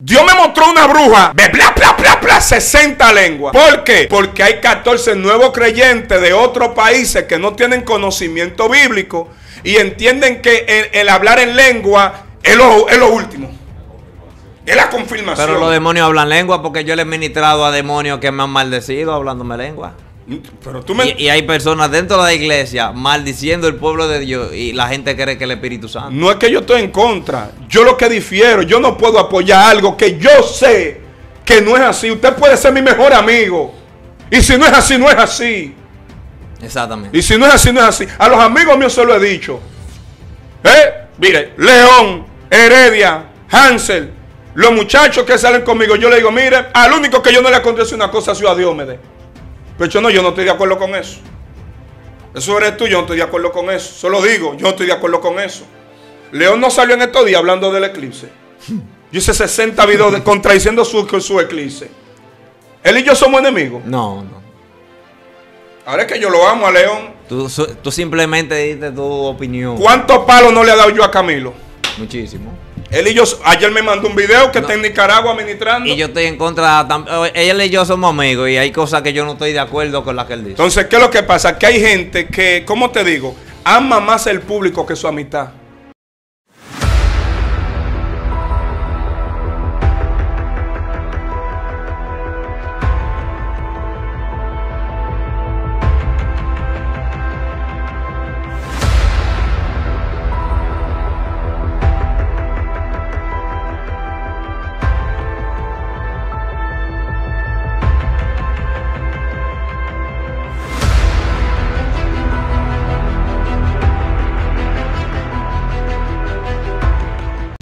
Dios me mostró una bruja de bla, bla, bla, bla, 60 lenguas. ¿Por qué? Porque hay 14 nuevos creyentes de otros países que no tienen conocimiento bíblico y entienden que el, hablar en lengua es lo, es lo último. Es la confirmación. Pero los demonios hablan lengua porque yo le he ministrado a demonios que me han maldecido hablándome lengua. Pero tú me... Y, y hay personas dentro de la iglesia maldiciendo el pueblo de Dios y la gente cree que el Espíritu Santo. No es que yo estoy en contra. Yo lo que difiero, yo no puedo apoyar algo que yo sé que no es así. Usted puede ser mi mejor amigo. Y si no es así, no es así. Exactamente. Y si no es así, no es así. A los amigos míos se lo he dicho. ¿Eh? Mire, León, Heredia, Hansel, los muchachos que salen conmigo, yo le digo, mire, al único que yo no le acontece una cosa, ha a Diómedes. Pero yo no, yo no estoy de acuerdo con eso. Eso eres tú, yo no estoy de acuerdo con eso. Solo digo, yo no estoy de acuerdo con eso. León no salió en estos días hablando del eclipse. Yo hice 60 videos de, contradiciendo su, su eclipse. Él y yo somos enemigos. No, no. Ahora es que yo lo amo a León. Tú, tú simplemente diste tu opinión. ¿Cuántos palos no le ha dado yo a Camilo? Muchísimo. Él y yo, ayer me mandó un video que está en Nicaragua administrando. Y yo estoy en contra. tam- eh, Él y yo somos amigos y hay cosas que yo no estoy de acuerdo con las que él dice. Entonces, ¿qué es lo que pasa? Que hay gente que, ¿cómo te digo? Ama más el público que su amistad.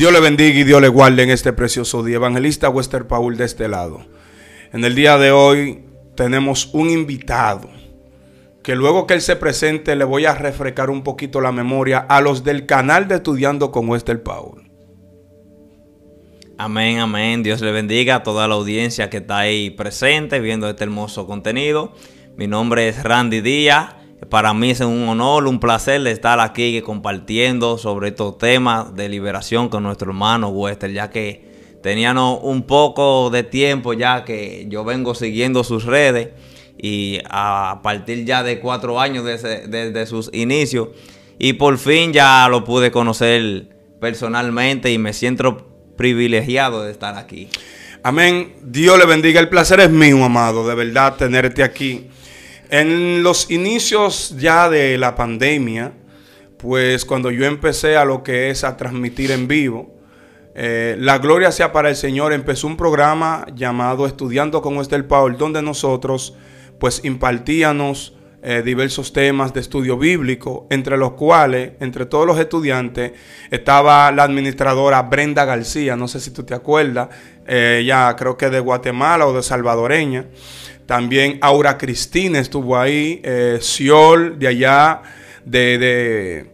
Dios le bendiga y Dios le guarde en este precioso día. Evangelista Wester Paul de este lado. En el día de hoy tenemos un invitado que luego que él se presente le voy a refrescar un poquito la memoria a los del canal de Estudiando con Wester Paul. Amén, amén. Dios le bendiga a toda la audiencia que está ahí presente viendo este hermoso contenido. Mi nombre es Randy Díaz. Para mí es un honor, un placer estar aquí compartiendo sobre estos temas de liberación con nuestro hermano Wester, ya que teníamos un poco de tiempo ya que yo vengo siguiendo sus redes y a partir ya de cuatro años desde, desde sus inicios y por fin ya lo pude conocer personalmente y me siento privilegiado de estar aquí. Amén. Dios le bendiga. El placer es mío, amado, de verdad tenerte aquí. En los inicios ya de la pandemia, pues cuando yo empecé a lo que es a transmitir en vivo, eh, la gloria sea para el Señor, empezó un programa llamado Estudiando con Wester Paul, donde nosotros pues impartíamos eh, diversos temas de estudio bíblico, entre los cuales, entre todos los estudiantes, estaba la administradora Brenda García, no sé si tú te acuerdas, eh, ella creo que de Guatemala o de salvadoreña. También Aura Cristina estuvo ahí, eh, Siol de allá, de, de,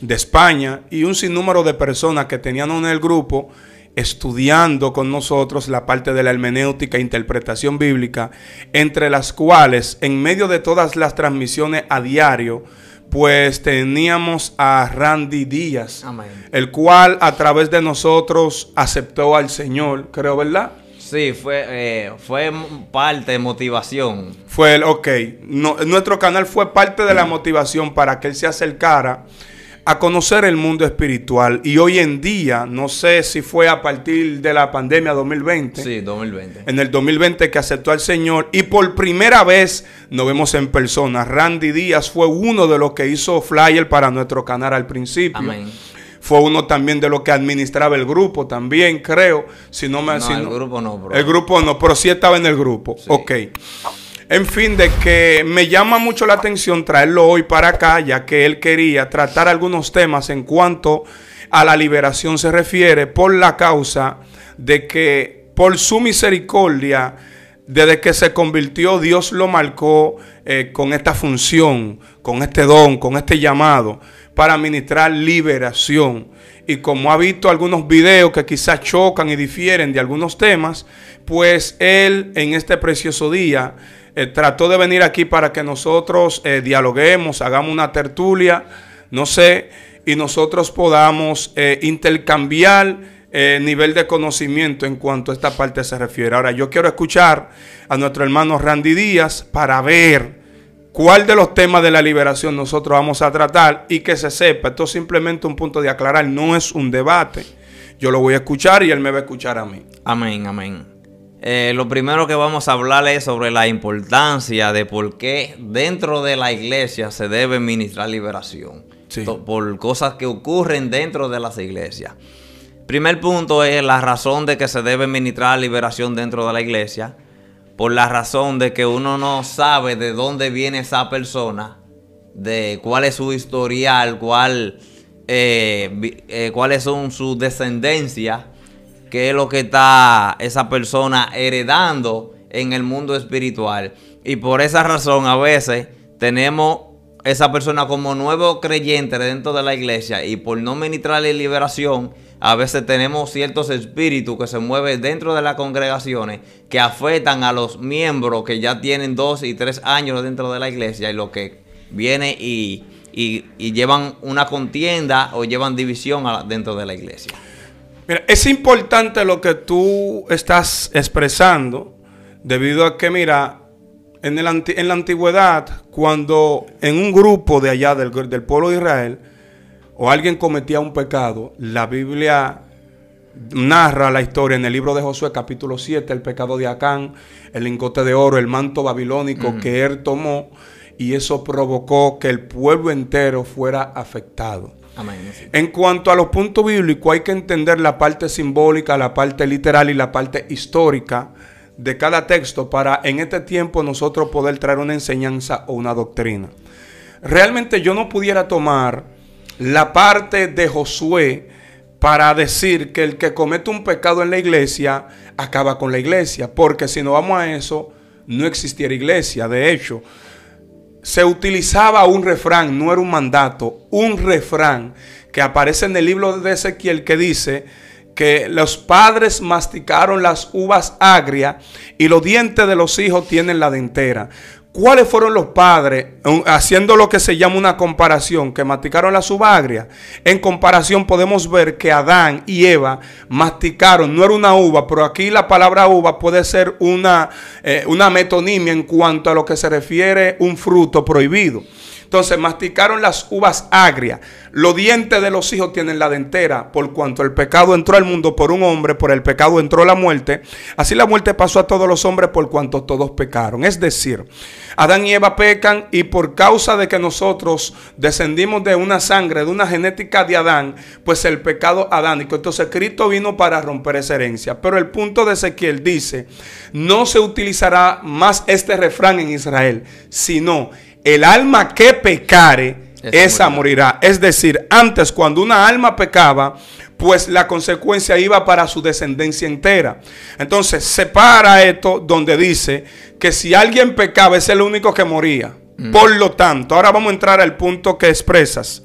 de España, y un sinnúmero de personas que tenían en el grupo estudiando con nosotros la parte de la hermenéutica e interpretación bíblica, entre las cuales, en medio de todas las transmisiones a diario, pues teníamos a Randy Díaz, Amén. el cual a través de nosotros aceptó al Señor, creo, ¿verdad? Sí, fue, eh, fue parte de motivación. Fue el, ok, no- nuestro canal fue parte de la motivación para que él se acercara a conocer el mundo espiritual. Y hoy en día, no sé si fue a partir de la pandemia 2020, Sí, 2020. en el 2020 que aceptó al Señor y por primera vez nos vemos en persona. Randy Díaz fue uno de los que hizo flyer para nuestro canal al principio. Amén. Fue uno también de los que administraba el grupo también, creo. Si no me No, si el no- grupo no, bro. el grupo no, pero sí estaba en el grupo. Sí. Ok. En fin, de que me llama mucho la atención traerlo hoy para acá, ya que él quería tratar algunos temas en cuanto a la liberación se refiere, por la causa de que por su misericordia, desde que se convirtió, Dios lo marcó eh, con esta función, con este don, con este llamado, para ministrar liberación. Y como ha visto algunos videos que quizás chocan y difieren de algunos temas, pues él en este precioso día eh, trató de venir aquí para que nosotros eh, dialoguemos, hagamos una tertulia, no sé, y nosotros podamos eh, intercambiar nivel de conocimiento en cuanto a esta parte se refiere. Ahora, yo quiero escuchar a nuestro hermano Randy Díaz para ver cuál de los temas de la liberación nosotros vamos a tratar y que se sepa. Esto es simplemente un punto de aclarar, no es un debate. Yo lo voy a escuchar y él me va a escuchar a mí. Amén, amén. Eh, lo primero que vamos a hablar es sobre la importancia de por qué dentro de la iglesia se debe ministrar liberación. Por cosas que ocurren dentro de las iglesias. Primer punto es la razón de que se debe ministrar liberación dentro de la iglesia. Por la razón de que uno no sabe de dónde viene esa persona, de cuál es su historial, cuál, eh, eh, cuáles son sus descendencias, qué es lo que está esa persona heredando en el mundo espiritual. Y por esa razón a veces tenemos esa persona como nuevo creyente dentro de la iglesia y por no ministrarle liberación, a veces tenemos ciertos espíritus que se mueven dentro de las congregaciones que afectan a los miembros que ya tienen dos y tres años dentro de la iglesia y lo que viene y, llevan una contienda o llevan división dentro de la iglesia. Mira, es importante lo que tú estás expresando debido a que, mira, en, en la antigüedad, cuando en un grupo de allá del, del pueblo de Israel, o alguien cometía un pecado, la Biblia narra la historia en el libro de Josué capítulo 7, el pecado de Acán, el lingote de oro, el manto babilónico que él tomó y eso provocó que el pueblo entero fuera afectado. En cuanto a los puntos bíblicos, hay que entender la parte simbólica, la parte literal y la parte histórica de cada texto para en este tiempo nosotros poder traer una enseñanza o una doctrina. Realmente yo no pudiera tomar la parte de Josué para decir que el que comete un pecado en la iglesia acaba con la iglesia, porque si no vamos a eso, no existiera iglesia. De hecho, se utilizaba un refrán, no era un mandato, un refrán que aparece en el libro de Ezequiel que dice que los padres masticaron las uvas agrias y los dientes de los hijos tienen la dentera. ¿Cuáles fueron los padres haciendo lo que se llama una comparación que masticaron la subagria? En comparación podemos ver que Adán y Eva masticaron, no era una uva, pero aquí la palabra uva puede ser una, eh, una metonimia en cuanto a lo que se refiere un fruto prohibido. Entonces masticaron las uvas agrias. Los dientes de los hijos tienen la dentera, por cuanto el pecado entró al mundo por un hombre, por el pecado entró la muerte. Así la muerte pasó a todos los hombres por cuanto todos pecaron. Es decir, Adán y Eva pecan y por causa de que nosotros descendimos de una sangre, de una genética de Adán, pues el pecado adánico. Entonces Cristo vino para romper esa herencia. Pero el punto de Ezequiel dice, no se utilizará más este refrán en Israel, sino el alma que pecare, esa, morirá. Es decir, antes cuando una alma pecaba, pues la consecuencia iba para su descendencia entera. Entonces, separa esto donde dice que si alguien pecaba, es el único que moría. Mm. Por lo tanto, ahora vamos a entrar al punto que expresas.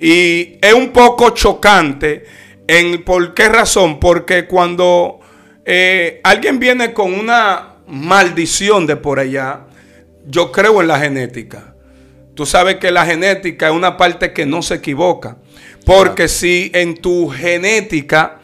Y es un poco chocante. En, ¿Por qué razón? Porque cuando eh, alguien viene con una maldición de por allá, yo creo en la genética. Tú sabes que la genética es una parte que no se equivoca. Porque si en tu genética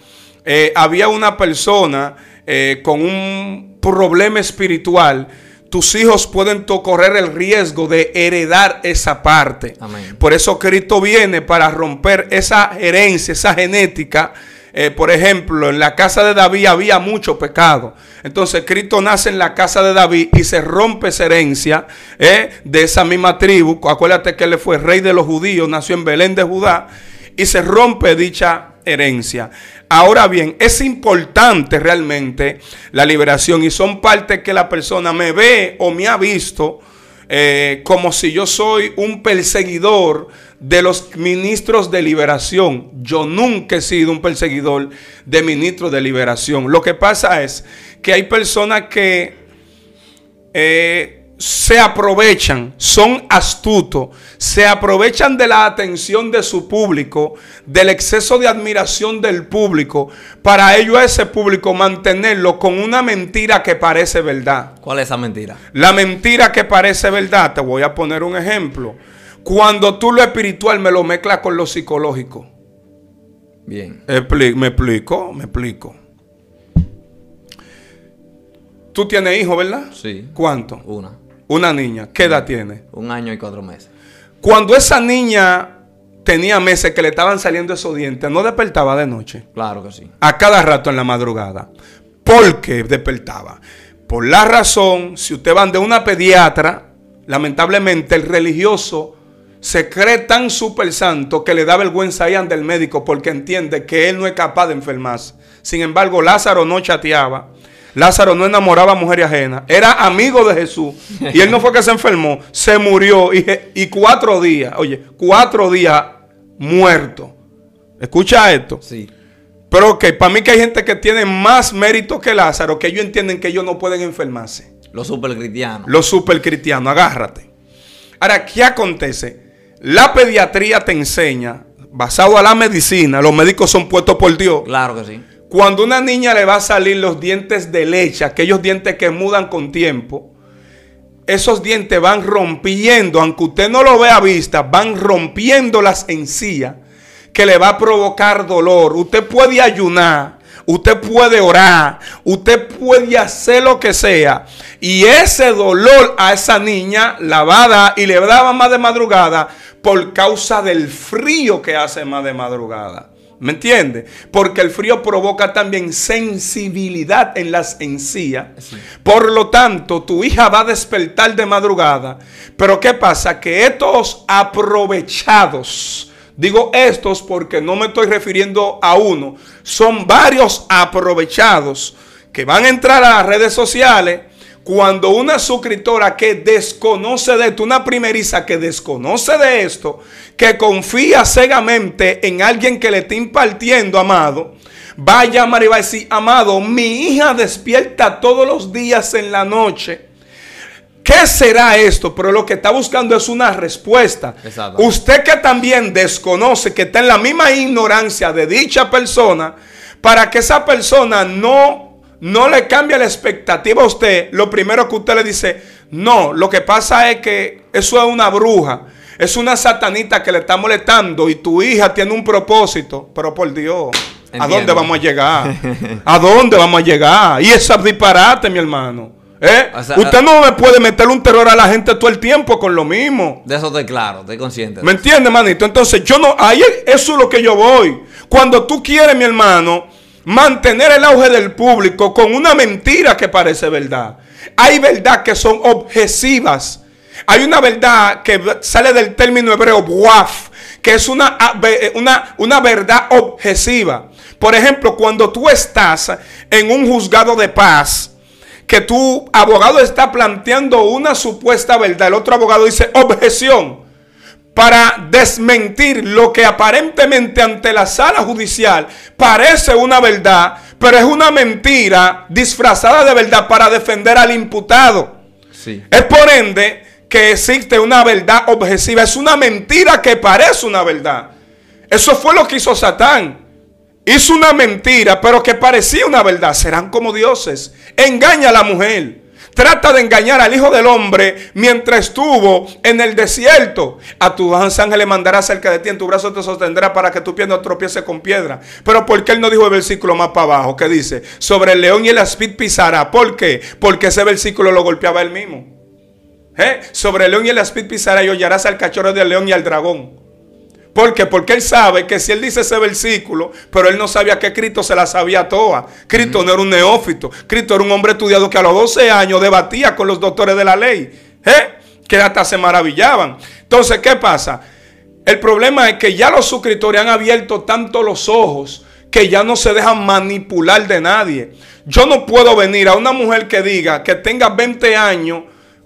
eh, había una persona eh, con un problema espiritual, tus hijos pueden correr el riesgo de heredar esa parte. Por eso Cristo viene para romper esa herencia, esa genética eh, por ejemplo, en la casa de David había mucho pecado. Entonces Cristo nace en la casa de David y se rompe esa herencia eh, de esa misma tribu. Acuérdate que él fue rey de los judíos, nació en Belén de Judá y se rompe dicha herencia. Ahora bien, es importante realmente la liberación y son partes que la persona me ve o me ha visto eh, como si yo soy un perseguidor de los ministros de liberación. Yo nunca he sido un perseguidor de ministros de liberación. Lo que pasa es que hay personas que eh, se aprovechan, son astutos, se aprovechan de la atención de su público, del exceso de admiración del público, para ello a ese público mantenerlo con una mentira que parece verdad. ¿Cuál es esa mentira? La mentira que parece verdad, te voy a poner un ejemplo. Cuando tú lo espiritual me lo mezclas con lo psicológico. Bien. Me explico, me explico. Tú tienes hijos, ¿verdad? Sí. ¿Cuánto? Una. Una niña. ¿Qué edad tiene? Un año y cuatro meses. Cuando esa niña tenía meses que le estaban saliendo esos dientes, no despertaba de noche. Claro que sí. A cada rato en la madrugada. ¿Por qué despertaba? Por la razón, si usted van de una pediatra, lamentablemente el religioso se cree tan super santo que le da vergüenza ir ante el médico porque entiende que él no es capaz de enfermarse. Sin embargo, Lázaro no chateaba. Lázaro no enamoraba a mujeres ajenas. Era amigo de Jesús. Y él no fue que se enfermó, se murió. Y, y cuatro días, oye, cuatro días muerto. Escucha esto. Sí. Pero que para mí que hay gente que tiene más mérito que Lázaro, que ellos entienden que ellos no pueden enfermarse. Los super cristianos. Los super cristianos, agárrate. Ahora, ¿qué acontece? La pediatría te enseña, basado a la medicina, los médicos son puestos por Dios. Claro que sí. Cuando una niña le va a salir los dientes de leche, aquellos dientes que mudan con tiempo, esos dientes van rompiendo, aunque usted no lo vea a vista, van rompiendo las encías que le va a provocar dolor. Usted puede ayunar, usted puede orar, usted puede hacer lo que sea. Y ese dolor a esa niña la va a dar y le daba más de madrugada por causa del frío que hace más de madrugada. ¿Me entiende? Porque el frío provoca también sensibilidad en las encías. Sí. Por lo tanto, tu hija va a despertar de madrugada. Pero ¿qué pasa? Que estos aprovechados, digo estos porque no me estoy refiriendo a uno, son varios aprovechados que van a entrar a las redes sociales cuando una suscriptora que desconoce de esto, una primeriza que desconoce de esto, que confía ciegamente en alguien que le está impartiendo, amado, va a llamar y va a decir, amado, mi hija despierta todos los días en la noche. ¿Qué será esto? Pero lo que está buscando es una respuesta. Exacto. Usted que también desconoce, que está en la misma ignorancia de dicha persona, para que esa persona no no le cambia la expectativa a usted, lo primero que usted le dice, no, lo que pasa es que eso es una bruja, es una satanita que le está molestando y tu hija tiene un propósito, pero por Dios, ¿a dónde vamos a llegar? ¿A dónde vamos a llegar? Y esa disparate, mi hermano. ¿Eh? O sea, usted no me puede meter un terror a la gente todo el tiempo con lo mismo. De eso estoy claro, estoy consciente. ¿Me entiendes, manito? Entonces, yo no, ahí es- eso es lo que yo voy. Cuando tú quieres, mi hermano, mantener el auge del público con una mentira que parece verdad. Hay verdad que son objesivas. Hay una verdad que sale del término hebreo buaf, que es una, ve- una, una verdad objetiva. Por ejemplo, cuando tú estás en un juzgado de paz, que tu abogado está planteando una supuesta verdad, el otro abogado dice objeción para desmentir lo que aparentemente ante la sala judicial parece una verdad, pero es una mentira disfrazada de verdad para defender al imputado. Sí. Es por ende que existe una verdad objetiva, es una mentira que parece una verdad. Eso fue lo que hizo Satán. Hizo una mentira, pero que parecía una verdad. Serán como dioses. Engaña a la mujer. Trata de engañar al Hijo del Hombre mientras estuvo en el desierto. A tus ángeles mandará cerca de ti, en tu brazo te sostendrá para que tu pie no tropiece con piedra. Pero ¿por qué él no dijo el versículo más para abajo? Que dice, sobre el león y el aspid pisará. ¿Por qué? Porque ese versículo lo golpeaba él mismo. ¿Eh? Sobre el león y el aspid pisará y hollarás al cachorro del león y al dragón. ¿Por qué? Porque él sabe que si él dice ese versículo, pero él no sabía que Cristo se la sabía toda. Cristo no era un neófito. Cristo era un hombre estudiado que a los 12 años debatía con los doctores de la ley. ¿Eh? Que hasta se maravillaban. Entonces, ¿qué pasa? El problema es que ya los suscriptores han abierto tanto los ojos que ya no se dejan manipular de nadie. Yo no puedo venir a una mujer que diga que tenga 20 años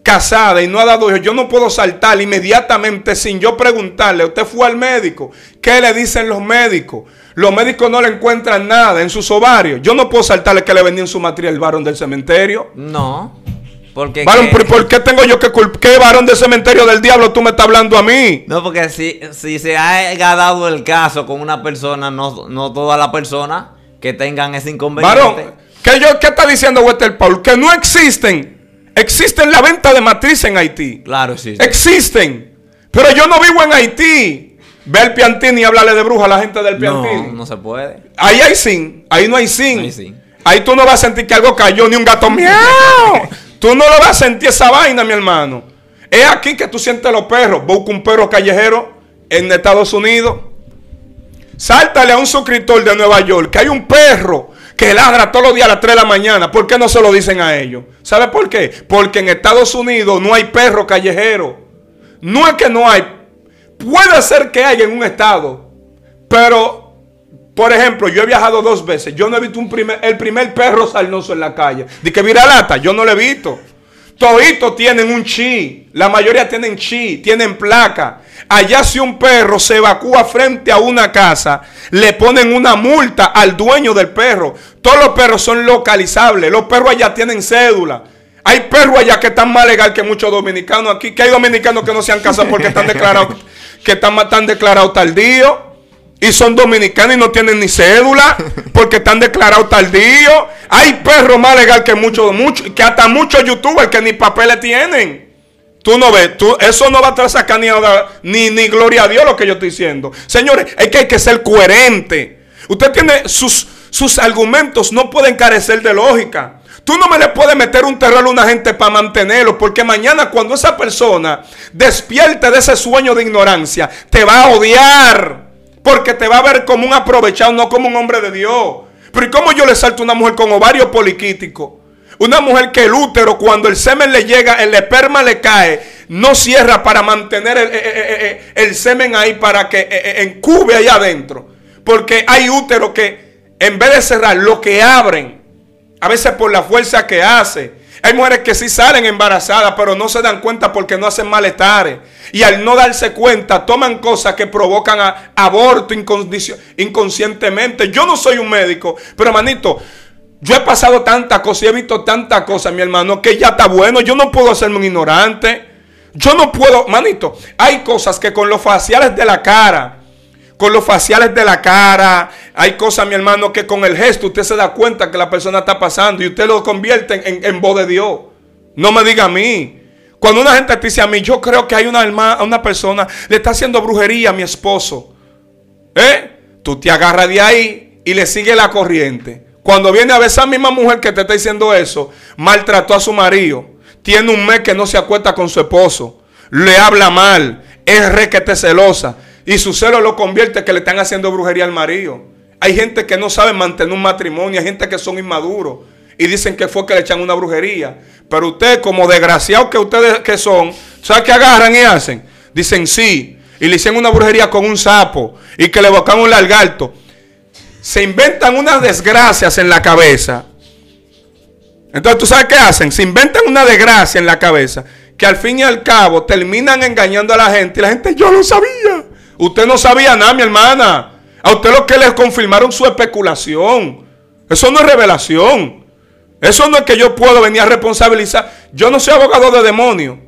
casada y no ha dado hijos, yo no puedo saltar inmediatamente sin yo preguntarle, usted fue al médico, ¿qué le dicen los médicos? Los médicos no le encuentran nada en sus ovarios. Yo no puedo saltarle que le vendí en su matriz el varón del cementerio. No. Porque. Varón, que- ¿por, qué tengo yo que culpar? ¿Qué varón del cementerio del diablo tú me estás hablando a mí? No, porque si, si se ha dado el caso con una persona, no, no todas las personas que tengan ese inconveniente. Varón, ¿qué, yo, ¿qué está diciendo Wester Paul? Que no existen. Existen la venta de matriz en Haití. Claro, sí. Existen. Pero yo no vivo en Haití. Ve el Piantini y háblale de bruja a la gente del Piantini. No, no se puede. Ahí hay sin, ahí no hay sin. Hay zinc. Ahí tú no vas a sentir que algo cayó, ni un gato miau. tú no lo vas a sentir esa vaina, mi hermano. Es aquí que tú sientes los perros. Busca un perro callejero en Estados Unidos. Sáltale a un suscriptor de Nueva York que hay un perro que ladra todos los días a las 3 de la mañana. ¿Por qué no se lo dicen a ellos? ¿Sabe por qué? Porque en Estados Unidos no hay perro callejero. No es que no hay. Puede ser que haya en un estado. Pero, por ejemplo, yo he viajado dos veces. Yo no he visto un el primer perro salnoso en la calle. De que lata, yo no lo he visto. Toditos tienen un chi. La mayoría tienen chi, tienen placa. Allá si un perro se evacúa frente a una casa, le ponen una multa al dueño del perro. Todos los perros son localizables. Los perros allá tienen cédula. Hay perros allá que están más legal que muchos dominicanos aquí. Que hay dominicanos que no se han casado porque están declarados, que están, están declarados tardío. Y son dominicanos y no tienen ni cédula porque están declarados tardíos. Hay perros más legal que muchos, muchos, que hasta muchos youtubers que ni papeles tienen. Tú no ves, tú, eso no va a sacar ni, ni, ni gloria a Dios lo que yo estoy diciendo. Señores, es que hay que ser coherente. Usted tiene sus, sus argumentos, no pueden carecer de lógica. Tú no me le puedes meter un terror a una gente para mantenerlo, porque mañana cuando esa persona despierte de ese sueño de ignorancia, te va a odiar. Porque te va a ver como un aprovechado, no como un hombre de Dios. Pero ¿y cómo yo le salto a una mujer con ovario poliquítico? Una mujer que el útero, cuando el semen le llega, el esperma le cae, no cierra para mantener el, eh, eh, eh, semen ahí para que encube allá adentro. Porque hay útero que en vez de cerrar, lo que abren, a veces por la fuerza que hace, hay mujeres que sí salen embarazadas, pero no se dan cuenta porque no hacen malestares. Y al no darse cuenta, toman cosas que provocan aborto inconscientemente. Yo no soy un médico, pero manito, yo he pasado tantas cosas y he visto tantas cosas, mi hermano, que ya está bueno. Yo no puedo hacerme un ignorante. Yo no puedo, manito, hay cosas que con los faciales de la cara, con los faciales de la cara. Hay cosas, mi hermano, que con el gesto usted se da cuenta que la persona está pasando y usted lo convierte en, voz de Dios. No me diga a mí. Cuando una gente te dice a mí, yo creo que hay una, hermana, una persona, le está haciendo brujería a mi esposo. ¿Eh? Tú te agarras de ahí y le sigue la corriente. Cuando viene a ver esa misma mujer que te está diciendo eso, maltrató a su marido. Tiene un mes que no se acuesta con su esposo. Le habla mal. Es requete celosa. Y su celo lo convierte que le están haciendo brujería al marido. Hay gente que no sabe mantener un matrimonio, hay gente que son inmaduros y dicen que fue que le echan una brujería. Pero usted, como desgraciados que ustedes que son, ¿sabe qué agarran y hacen? Dicen sí. Y le hicieron una brujería con un sapo y que le bocan un largalto. Se inventan unas desgracias en la cabeza. Entonces, ¿tú sabes qué hacen? Se inventan una desgracia en la cabeza que al fin y al cabo terminan engañando a la gente. Y la gente, yo lo sabía. Usted no sabía nada, mi hermana. A usted lo que le confirmaron su especulación. Eso no es revelación. Eso no es que yo puedo venir a responsabilizar. Yo no soy abogado de demonio.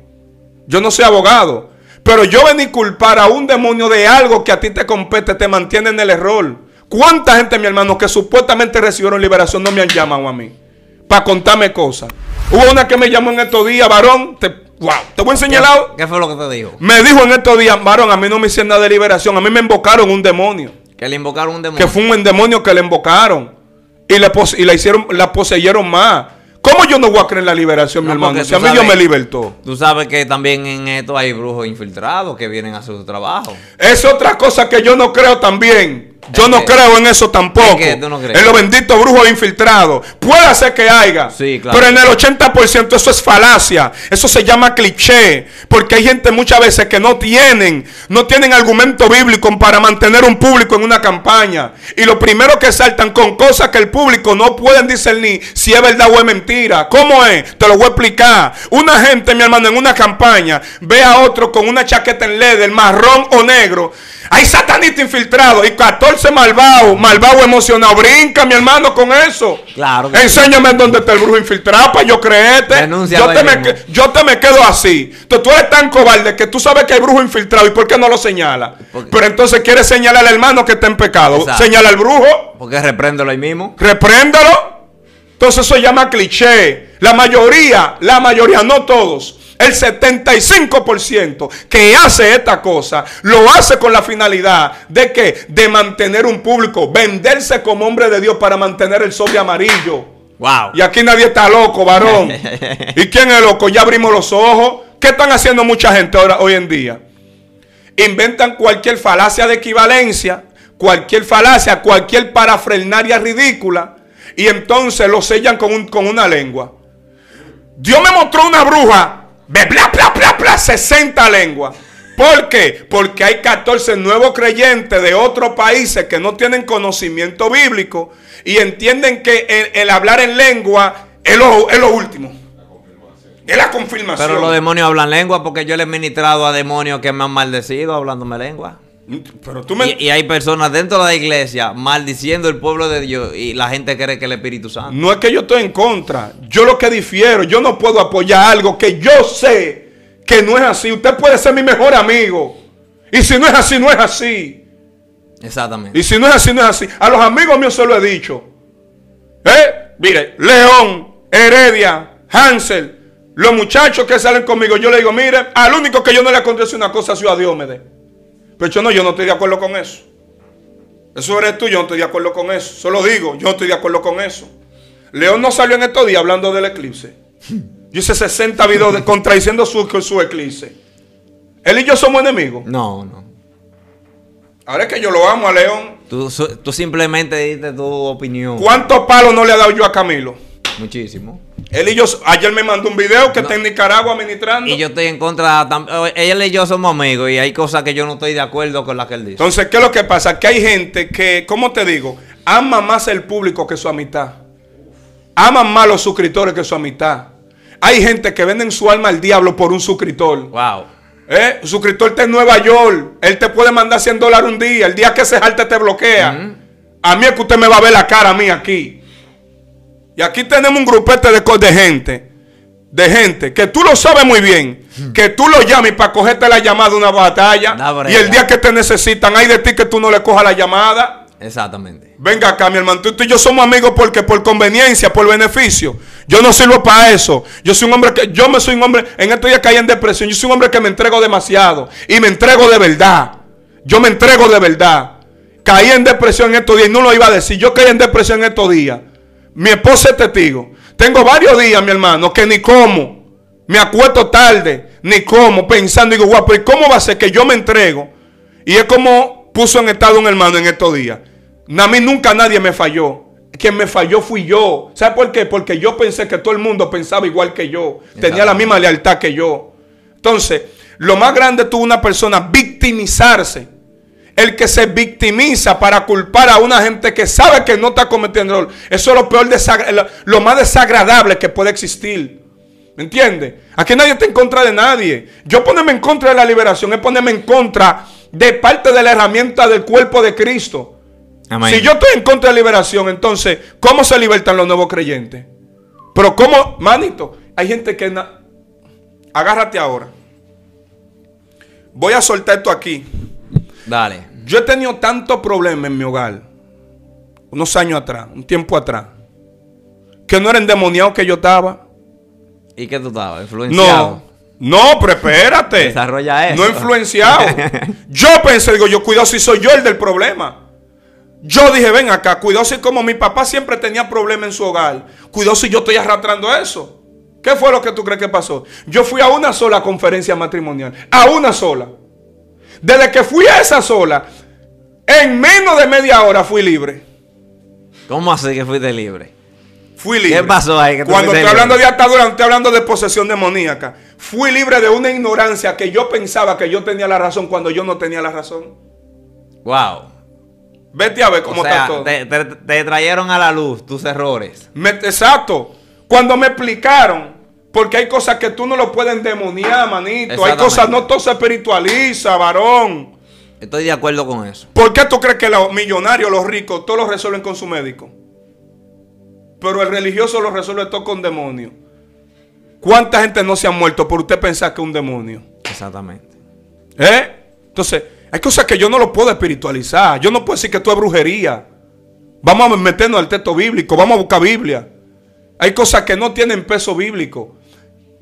Yo no soy abogado. Pero yo venir a culpar a un demonio de algo que a ti te compete, te mantiene en el error. ¿Cuánta gente, mi hermano, que supuestamente recibieron liberación no me han llamado a mí? Para contarme cosas. Hubo una que me llamó en estos días, varón, te Wow, te voy a enseñar algo. ¿Qué fue lo que te dijo? Me dijo en estos días, varón, a mí no me hicieron nada de liberación. A mí me invocaron un demonio. ¿Que le invocaron un demonio? Que fue un demonio que le invocaron. Y le, y la hicieron, la poseyeron más. ¿Cómo yo no voy a creer en la liberación, mi hermano? Si a mí Dios me libertó. Tú sabes que también en esto hay brujos infiltrados que vienen a hacer su trabajo. Es otra cosa que yo no creo también. Yo no creo en eso tampoco. ¿En, los benditos brujos infiltrados. Puede ser que haya. Pero en el 80% eso es falacia. Eso se llama cliché. Porque hay gente muchas veces que no tienen, no tienen argumento bíblico para mantener un público en una campaña. Y lo primero que saltan con cosas que el público no pueden discernir si es verdad o es mentira. ¿Cómo es? Te lo voy a explicar. Una gente, mi hermano, en una campaña ve a otro con una chaqueta en leather, marrón o negro hay satanistas infiltrados y 14 malvados, malvados emocionados. Brinca, mi hermano, con eso. Claro. Enséñame en dónde está el brujo infiltrado para yo creerte. Yo te, me, yo te, me, quedo así. Entonces, tú eres tan cobarde que tú sabes que hay brujo infiltrado. ¿Y por qué no lo señala? Pero entonces quieres señalar al hermano que está en pecado. Señala al brujo. Porque repréndelo ahí mismo. Repréndelo. Entonces eso se llama cliché. La mayoría, la mayoría, no todos el 75% que hace esta cosa, lo hace con la finalidad de que de mantener un público, venderse como hombre de Dios para mantener el sobre amarillo. Wow. Y aquí nadie está loco, varón. ¿Y quién es loco? Ya abrimos los ojos. ¿Qué están haciendo mucha gente ahora, hoy en día? Inventan cualquier falacia de equivalencia, cualquier falacia, cualquier parafrenaria ridícula, y entonces lo sellan con, un- con una lengua. Dios me mostró una bruja, bla, bla, bla, bla, 60 lenguas. ¿Por qué? Porque hay 14 nuevos creyentes de otros países que no tienen conocimiento bíblico y entienden que el, hablar en lengua es lo, es lo último. Es la confirmación. Pero los demonios hablan lengua porque yo le he ministrado a demonios que me han maldecido hablándome lengua. Pero tú me... Y, y hay personas dentro de la iglesia maldiciendo el pueblo de Dios y la gente cree que el Espíritu Santo. No es que yo estoy en contra. Yo lo que difiero, yo no puedo apoyar algo que yo sé que no es así. Usted puede ser mi mejor amigo. Y si no es así, no es así. Exactamente. Y si no es así, no es así. A los amigos míos se lo he dicho. ¿Eh? Mire, León, Heredia, Hansel, los muchachos que salen conmigo, yo le digo, mire, al único que yo no le acontece una cosa ha sido a Diómedes. Pero yo no, yo no estoy de acuerdo con eso. Eso eres tú, yo no estoy de acuerdo con eso. Solo digo, yo no estoy de acuerdo con eso. León no salió en estos días hablando del eclipse. Yo hice 60 videos de- contradiciendo su, su eclipse. Él y yo somos enemigos. No, no. Ahora es que yo lo amo a León. Tú, tú simplemente diste tu opinión. ¿Cuántos palos no le ha dado yo a Camilo? Muchísimo. Él y yo, ayer me mandó un video que está en Nicaragua ministrando. Y yo estoy en contra. eh, Ella y yo somos amigos y hay cosas que yo no estoy de acuerdo con las que él dice. Entonces, ¿qué es lo que pasa? Que hay gente que, ¿cómo te digo? Ama más el público que su amistad. Aman más los suscriptores que su amistad. Hay gente que venden su alma al diablo por un suscriptor. Wow. ¿Eh? Un suscriptor está en Nueva York. Él te puede mandar 100 dólares un día. El día que se jalte te bloquea. A mí es que usted me va a ver la cara a mí aquí. Y aquí tenemos un grupete de, de gente. De gente que tú lo sabes muy bien. Que tú lo llames para cogerte la llamada de una batalla. Y el día que te necesitan, hay de ti que tú no le cojas la llamada. Exactamente. Venga acá, mi hermano. Tú, tú y yo somos amigos porque por conveniencia, por beneficio. Yo no sirvo para eso. Yo soy un hombre que, yo me soy un hombre, en estos días caí en depresión. Yo soy un hombre que me entrego demasiado. Y me entrego de verdad. Yo me entrego de verdad. Caí en depresión en estos días y no lo iba a decir. Yo caí en depresión en estos días. Mi esposa es testigo. Tengo varios días, mi hermano, que ni como. Me acuesto tarde, ni como, pensando, digo, guapo, ¿y cómo va a ser que yo me entrego? Y es como puso en estado un hermano en estos días. A mí nunca nadie me falló. Quien me falló fui yo. ¿Sabe por qué? Porque yo pensé que todo el mundo pensaba igual que yo. Tenía la misma lealtad que yo. Entonces, lo más grande tuvo una persona victimizarse. El que se victimiza para culpar a una gente que sabe que no está cometiendo error. Eso es lo peor, lo- más desagradable que puede existir. ¿Me entiendes? Aquí nadie está en contra de nadie. Yo ponerme en contra de la liberación es ponerme en contra de parte de la herramienta del cuerpo de Cristo. Amén. Si yo estoy en contra de la liberación, entonces, ¿cómo se libertan los nuevos creyentes? Pero ¿cómo, manito? Hay gente que... Agárrate ahora. Voy a soltar esto aquí. Dale. Yo he tenido tantos problemas en mi hogar, unos años atrás, un tiempo atrás, que no era endemoniado que yo estaba. ¿Y qué tú estabas? ¿Influenciado? No, no, pero espérate. Desarrolla eso. No influenciado. Yo pensé, digo, yo cuidado si soy yo el del problema. Yo dije, ven acá, cuidado si como mi papá siempre tenía problemas en su hogar, cuidado si yo estoy arrastrando eso. ¿Qué fue lo que tú crees que pasó? Yo fui a una sola conferencia matrimonial, a una sola. Desde que fui a esa sola, en menos de media hora fui libre. ¿Cómo así que fuiste libre? Fui libre. ¿Qué pasó ahí que Cuando estoy hablando de libre? atadura, no estoy hablando de posesión demoníaca. Fui libre de una ignorancia que yo pensaba que yo tenía la razón cuando yo no tenía la razón. Wow. Vete a ver cómo o sea, está todo. te, te- te trajeron a la luz tus errores. Me- exacto. Cuando me explicaron, porque hay cosas que tú no lo puedes endemoniar, manito. Hay cosas, no todo se espiritualiza, varón. Estoy de acuerdo con eso. ¿Por qué tú crees que los millonarios, los ricos, todos lo resuelven con su médico? Pero el religioso lo resuelve todo con demonio. ¿Cuánta gente no se ha muerto por usted pensar que es un demonio? Exactamente. ¿Eh? Entonces, hay cosas que yo no lo puedo espiritualizar. Yo no puedo decir que esto es brujería. Vamos a meternos al texto bíblico, vamos a buscar Biblia. Hay cosas que no tienen peso bíblico.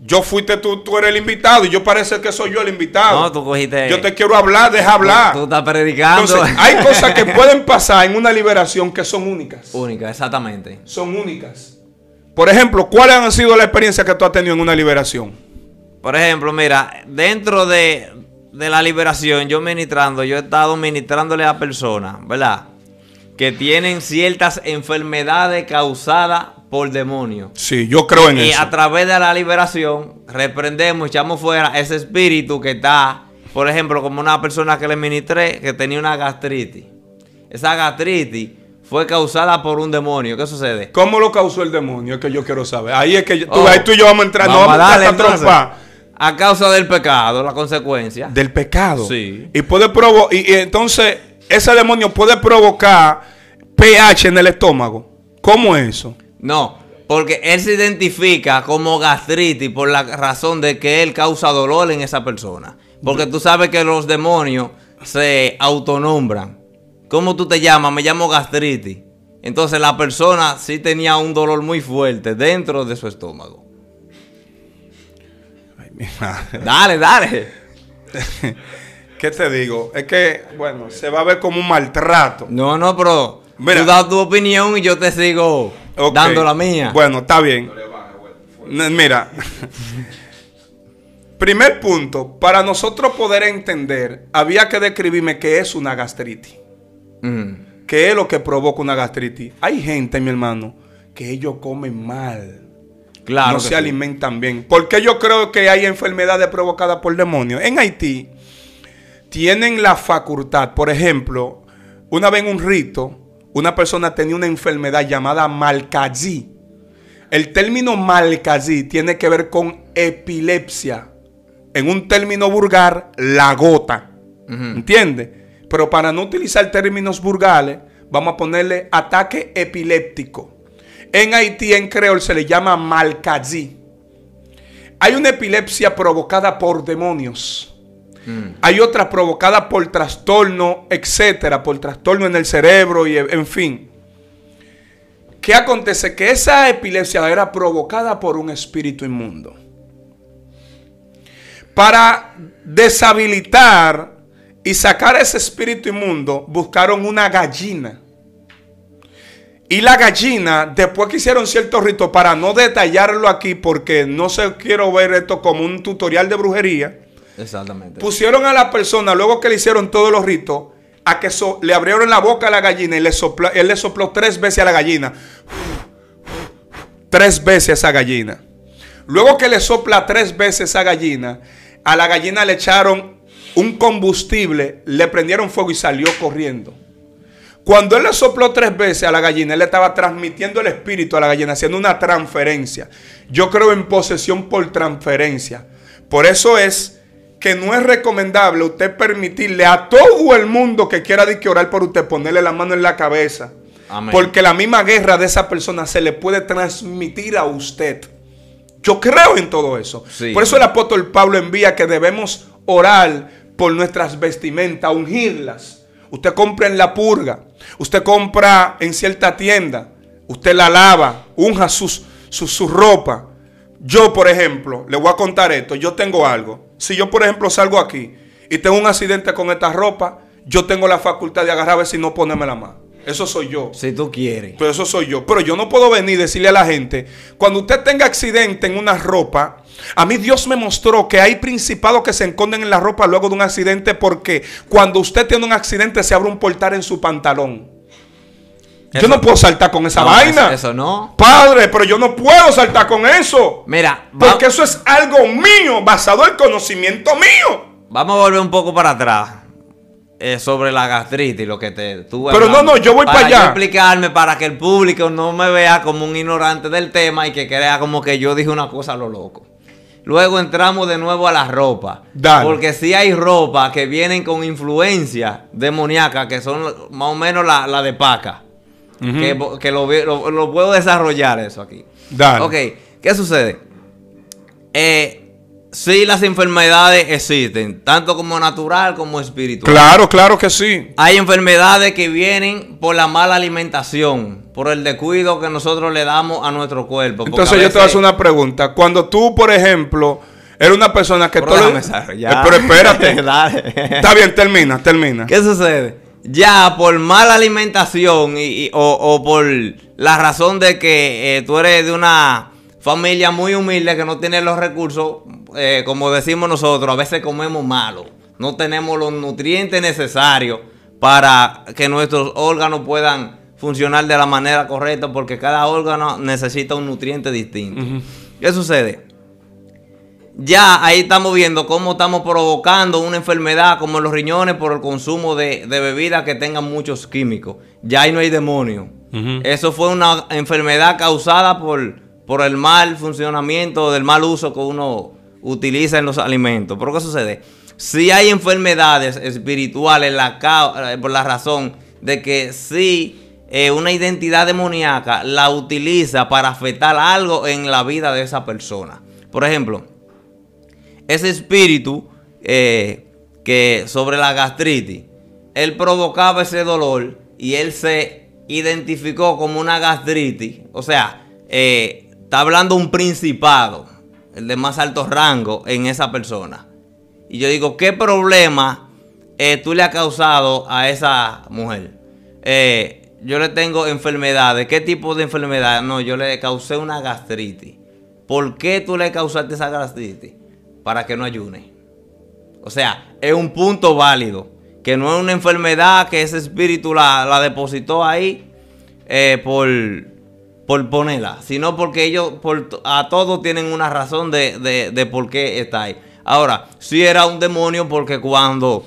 Yo fuiste tú, tú eres el invitado y yo parece que soy yo el invitado. No, tú cogiste. Yo te quiero hablar, deja hablar. Tú, tú estás predicando. Entonces, hay cosas que pueden pasar en una liberación que son únicas. Única, exactamente. Son únicas. Por ejemplo, ¿cuáles han sido las experiencias que tú has tenido en una liberación? Por ejemplo, mira, dentro de, de la liberación, yo ministrando, yo he estado ministrándole a personas, ¿verdad? Que tienen ciertas enfermedades causadas por demonios. Sí, yo creo en Y eso. a través de la liberación, reprendemos, echamos fuera ese espíritu que está, por ejemplo, como una persona que le ministré que tenía una gastritis. Esa gastritis fue causada por un demonio. ¿Qué sucede? ¿Cómo lo causó el demonio? Es que yo quiero saber. Ahí es que yo- tú, Oh, ahí tú y yo vamos a entrar. no vamos a darle, a. A causa del pecado, la consecuencia. Del pecado. Sí. Y puede provocar. Y, y entonces, ese demonio puede provocar pH en el estómago. ¿Cómo es eso? No, porque él se identifica como gastritis por la razón de que él causa dolor en esa persona. Porque tú sabes que los demonios se autonombran. ¿Cómo tú te llamas? Me llamo gastritis. Entonces la persona sí tenía un dolor muy fuerte dentro de su estómago. Ay, mi madre. Dale, dale. ¿Qué te digo? Es que, bueno, se va a ver como un maltrato. No, no, pero Mira. tú das tu opinión y yo te sigo Dando la mía. Bueno, está bien. Mira, primer punto, para nosotros poder entender, había que describirme qué es una gastritis. Ujú. ¿Qué es lo que provoca una gastritis? Hay gente, mi hermano, que ellos comen mal. Claro. no se sí. alimentan bien. ¿Por qué yo creo que hay enfermedades provocadas por demonios? En Haití tienen la facultad, por ejemplo, una vez en un rito, una persona tenía una enfermedad llamada Malcazí. El término Malcazí tiene que ver con epilepsia. En un término vulgar, la gota. ¿Entiendes? Pero para no utilizar términos vulgares, vamos a ponerle ataque epiléptico. En Haití, en creol, se le llama malcazí. Hay una epilepsia provocada por demonios. Mm. Hay otra provocada por trastorno, etcétera, por trastorno en el cerebro y en fin. ¿Qué acontece? Que esa epilepsia era provocada por un espíritu inmundo. Para deshabilitar y sacar ese espíritu inmundo, buscaron una gallina. Y la gallina, después que hicieron ciertos ritos, para no detallarlo aquí, porque no se quiero ver esto como un tutorial de brujería, Exactamente. pusieron a la persona, luego que le hicieron todos los ritos, a que so- le abrieron la boca a la gallina y le sopló, él le sopló tres veces a la gallina. Tres veces a esa gallina. Luego que le sopla tres veces a esa gallina, a la gallina le echaron un combustible, le prendieron fuego y salió corriendo. Cuando él le sopló tres veces a la gallina, él le estaba transmitiendo el espíritu a la gallina, haciendo una transferencia. Yo creo en posesión por transferencia. Por eso es que no es recomendable usted permitirle a todo el mundo que quiera que orar por usted, ponerle la mano en la cabeza. Amén. Porque la misma guerra de esa persona se le puede transmitir a usted. Yo creo en todo eso. Sí. Por eso el apóstol Pablo envía que debemos orar por nuestras vestimentas, ungirlas. Usted compra en la purga, usted compra en cierta tienda, usted la lava, unja sus, su, su ropa. Yo, por ejemplo, le voy a contar esto, yo tengo algo. Si yo, por ejemplo, salgo aquí y tengo un accidente con esta ropa, yo tengo la facultad de agarrar a ver si no ponerme la mano. Eso soy yo. Si tú quieres. Pero eso soy yo. Pero yo no puedo venir y decirle a la gente, cuando usted tenga accidente en una ropa, a mí Dios me mostró que hay principados que se esconden en la ropa luego de un accidente porque cuando usted tiene un accidente se abre un portal en su pantalón. Eso- yo no puedo saltar con esa No, vaina. Eso, eso no. Padre, pero yo no puedo saltar con eso. Mira, va- Porque eso es algo mío, basado en conocimiento mío. vamos a volver un poco para atrás. eh, sobre la gastritis, lo que te Pero hablando. no, no, yo voy para allá. explicarme para que el público no me vea como un ignorante del tema y que crea como que yo dije una cosa a lo loco. Luego entramos de nuevo a la ropa. Dale. Porque sí hay ropa que vienen con influencia demoníaca, que son más o menos la, la de paca. Que, lo, lo- lo puedo desarrollar eso aquí. Dale. Ok, ¿qué sucede? Eh, sí las enfermedades existen, tanto como natural como espiritual. Claro, claro que sí. Hay enfermedades que vienen por la mala alimentación, por el descuido que nosotros le damos a nuestro cuerpo. Entonces yo te voy a hacer una pregunta. Cuando tú, por ejemplo, eres una persona que Pero todo... déjame. Eh, Pero espérate. Está bien, termina, termina. ¿Qué sucede? Ya por mala alimentación y, y- o, o por la razón de que eh, tú eres de una familia muy humilde que no tiene los recursos, eh, como decimos nosotros, a veces comemos malo. No tenemos los nutrientes necesarios para que nuestros órganos puedan funcionar de la manera correcta porque cada órgano necesita un nutriente distinto. ¿Qué sucede? Ya ahí estamos viendo cómo estamos provocando una enfermedad como los riñones por el consumo de, de bebidas que tengan muchos químicos. Ya ahí no hay demonio. Eso fue una enfermedad causada por, por el mal funcionamiento, del mal uso que uno utiliza en los alimentos. ¿Pero qué sucede? Si hay enfermedades espirituales la eh, por la razón de que si eh, una identidad demoníaca la utiliza para afectar algo en la vida de esa persona. Por ejemplo, ese espíritu eh, que sobre la gastritis, él provocaba ese dolor y él se identificó como una gastritis. O sea, eh, está hablando un principado, el de más alto rango en esa persona. Y yo digo, ¿qué problema eh, tú le has causado a esa mujer? Yo le tengo enfermedades. ¿Qué tipo de enfermedad? No, yo le causé una gastritis. ¿Por qué tú le causaste esa gastritis? Para que no ayune. O sea, es un punto válido. Que no es una enfermedad que ese espíritu la, la depositó ahí eh, por, por ponerla, sino porque ellos por, a todos tienen una razón de, de- de por qué está ahí. Ahora, si era un demonio porque cuando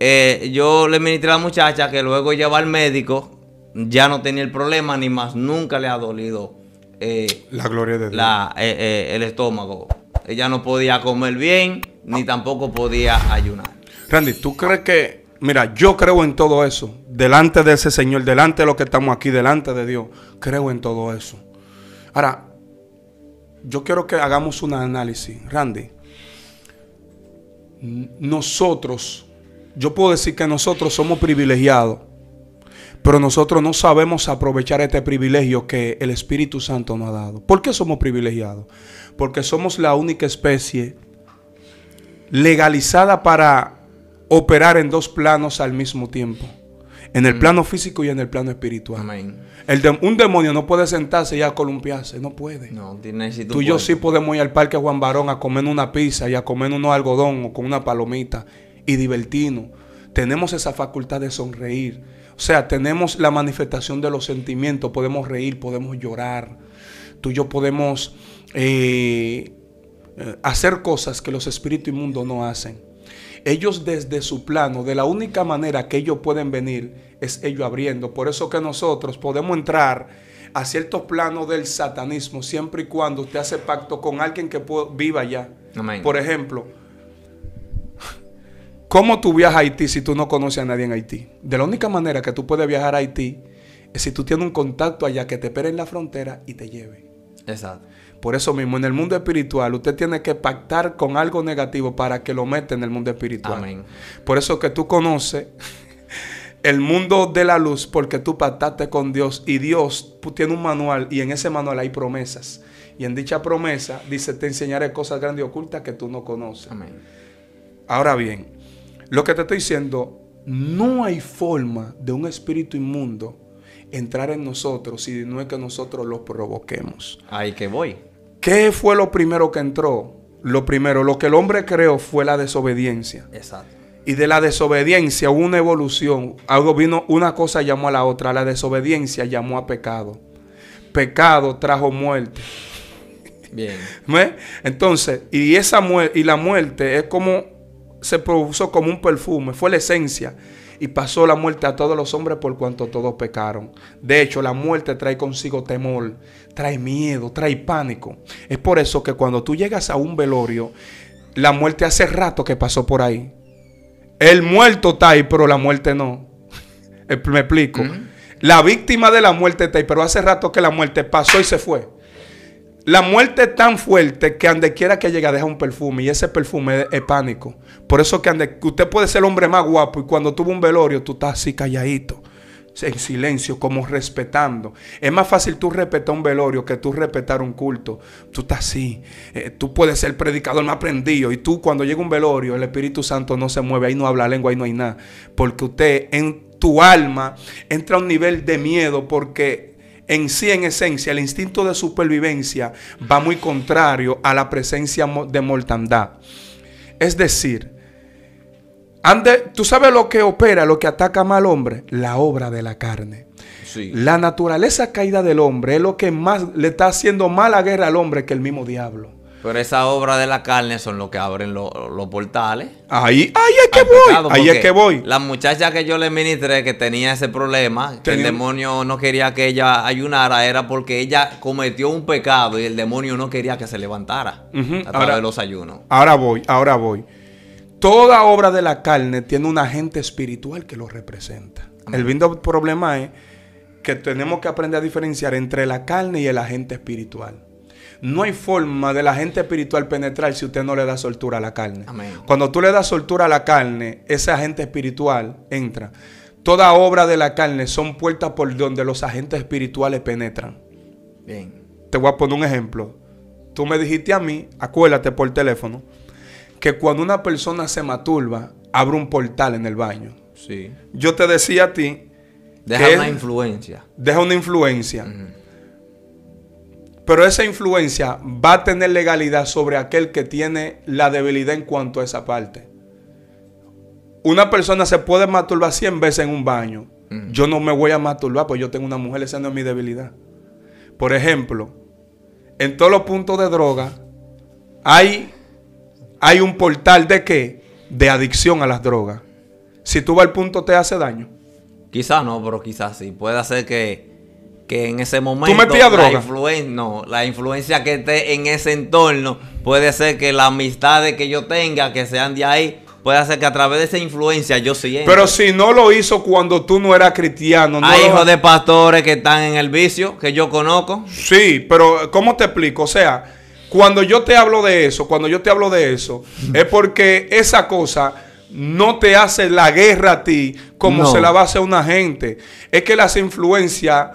eh, yo le ministré a la muchacha que luego lleva al médico, ya no tenía el problema ni más, nunca le ha dolido eh, La gloria de Dios. la, el estómago. Ella no podía comer bien, ni tampoco podía ayunar. Randy, ¿tú crees que, mira, yo creo en todo eso, delante de ese Señor, delante de lo que estamos aquí, delante de Dios, creo en todo eso. Ahora, yo quiero que hagamos un análisis, Randy. Nosotros, yo puedo decir que nosotros somos privilegiados, pero nosotros no sabemos aprovechar este privilegio que el Espíritu Santo nos ha dado. ¿Por qué somos privilegiados? Porque somos la única especie legalizada para operar en dos planos al mismo tiempo. En el plano físico y en el plano espiritual. Amén. El de- un demonio no puede sentarse y a columpiarse, no puede. No, tiene necesito Tú y yo sí podemos ir al parque Juan Barón a comer una pizza y a comer unos algodón o con una palomita y divertirnos. Tenemos esa facultad de sonreír. O sea, tenemos la manifestación de los sentimientos. Podemos reír, podemos llorar. Tú y yo podemos eh, eh, hacer cosas que los espíritus inmundos no hacen. Ellos desde su plano, de la única manera que ellos pueden venir es ellos abriendo. Por eso que nosotros podemos entrar a ciertos planos del satanismo siempre y cuando usted hace pacto con alguien que viva allá. Amén. Por ejemplo, ¿cómo tú viajas a Haití si tú no conoces a nadie en Haití? De la única manera que tú puedes viajar a Haití es si tú tienes un contacto allá que te espere en la frontera y te lleve. Exacto. Por eso mismo, en el mundo espiritual, usted tiene que pactar con algo negativo para que lo meta en el mundo espiritual. Amén. Por eso que tú conoces el mundo de la luz, porque tú pactaste con Dios y Dios tiene un manual y en ese manual hay promesas. Y en dicha promesa dice, te enseñaré cosas grandes y ocultas que tú no conoces. Amén. Ahora bien, lo que te estoy diciendo, no hay forma de un espíritu inmundo entrar en nosotros si no es que nosotros lo provoquemos. Ahí que voy. ¿Qué fue lo primero que entró? Lo primero, lo que el hombre creó fue la desobediencia. Exacto. Y de la desobediencia hubo una evolución. Algo vino, una cosa llamó a la otra. La desobediencia llamó a pecado. Pecado trajo muerte. Bien. ¿Ve? Entonces, y esa muerte, y la muerte es como, se produjo como un perfume, fue la esencia. Y pasó la muerte a todos los hombres por cuanto todos pecaron. De hecho, la muerte trae consigo temor, trae miedo, trae pánico. Es por eso que cuando tú llegas a un velorio, la muerte hace rato que pasó por ahí. El muerto está ahí, pero la muerte no. Eh, Me explico. La víctima de la muerte está ahí, pero hace rato que la muerte pasó y se fue. La muerte es tan fuerte que donde quiera que llega deja un perfume y ese perfume es, pánico. Por eso que ande- usted puede ser el hombre más guapo y cuando tuvo un velorio tú estás así calladito, en silencio, como respetando. Es más fácil tú respetar un velorio que tú respetar un culto. Tú estás así. eh, tú puedes ser el predicador más prendido y tú cuando llega un velorio el Espíritu Santo no se mueve, ahí no habla lengua, ahí no hay nada. Porque usted en tu alma entra a un nivel de miedo porque en sí, en esencia, el instinto de supervivencia va muy contrario a la presencia de mortandad. Es decir, ande, tú sabes lo que opera, lo que ataca más al hombre, la obra de la carne. Sí. La naturaleza caída del hombre es lo que más le está haciendo mala guerra al hombre que el mismo diablo. Pero esa obra de la carne son los que abren lo- los portales. Ahí, ahí es que voy, ahí es que voy. La muchacha que yo le ministré que tenía ese problema, que el demonio no quería que ella ayunara, era porque ella cometió un pecado y el demonio no quería que se levantara a través ahora- de los ayunos. Ahora voy, ahora voy. Toda obra de la carne tiene un agente espiritual que lo representa. El lindo problema es que tenemos que aprender a diferenciar entre la carne y el agente espiritual. No hay forma del agente espiritual penetrar si usted no le da soltura a la carne. Amén. Cuando tú le das soltura a la carne, ese agente espiritual entra. Toda obra de la carne son puertas por donde los agentes espirituales penetran. Bien. Te voy a poner un ejemplo. Tú me dijiste a mí, acuérdate por teléfono, que cuando una persona se maturba, abre un portal en el baño. Sí. Yo te decía a ti, Deja una influencia. deja una influencia. Pero esa influencia va a tener legalidad sobre aquel que tiene la debilidad en cuanto a esa parte. Una persona se puede masturbar 100 veces en un baño. Ujú. Yo no me voy a masturbar, pues yo tengo una mujer, esa no es mi debilidad. Por ejemplo, en todos los puntos de droga hay, hay un portal de qué? De adicción a las drogas. Si tú vas al punto te hace daño. Quizás no, pero quizás sí. Puede ser que, que en ese momento. la droga? influen- no, la influencia que esté en ese entorno puede ser que las amistades que yo tenga, que sean de ahí, puede ser que a través de esa influencia yo sí entre. Pero si no lo hizo cuando tú no eras cristiano. No Hay lo- hijos de pastores que están en el vicio, que yo conozco. Sí, pero ¿cómo te explico? O sea, cuando yo te hablo de eso, cuando yo te hablo de eso, es porque esa cosa no te hace la guerra a ti como No. se la va a hacer una gente. Es que las influencias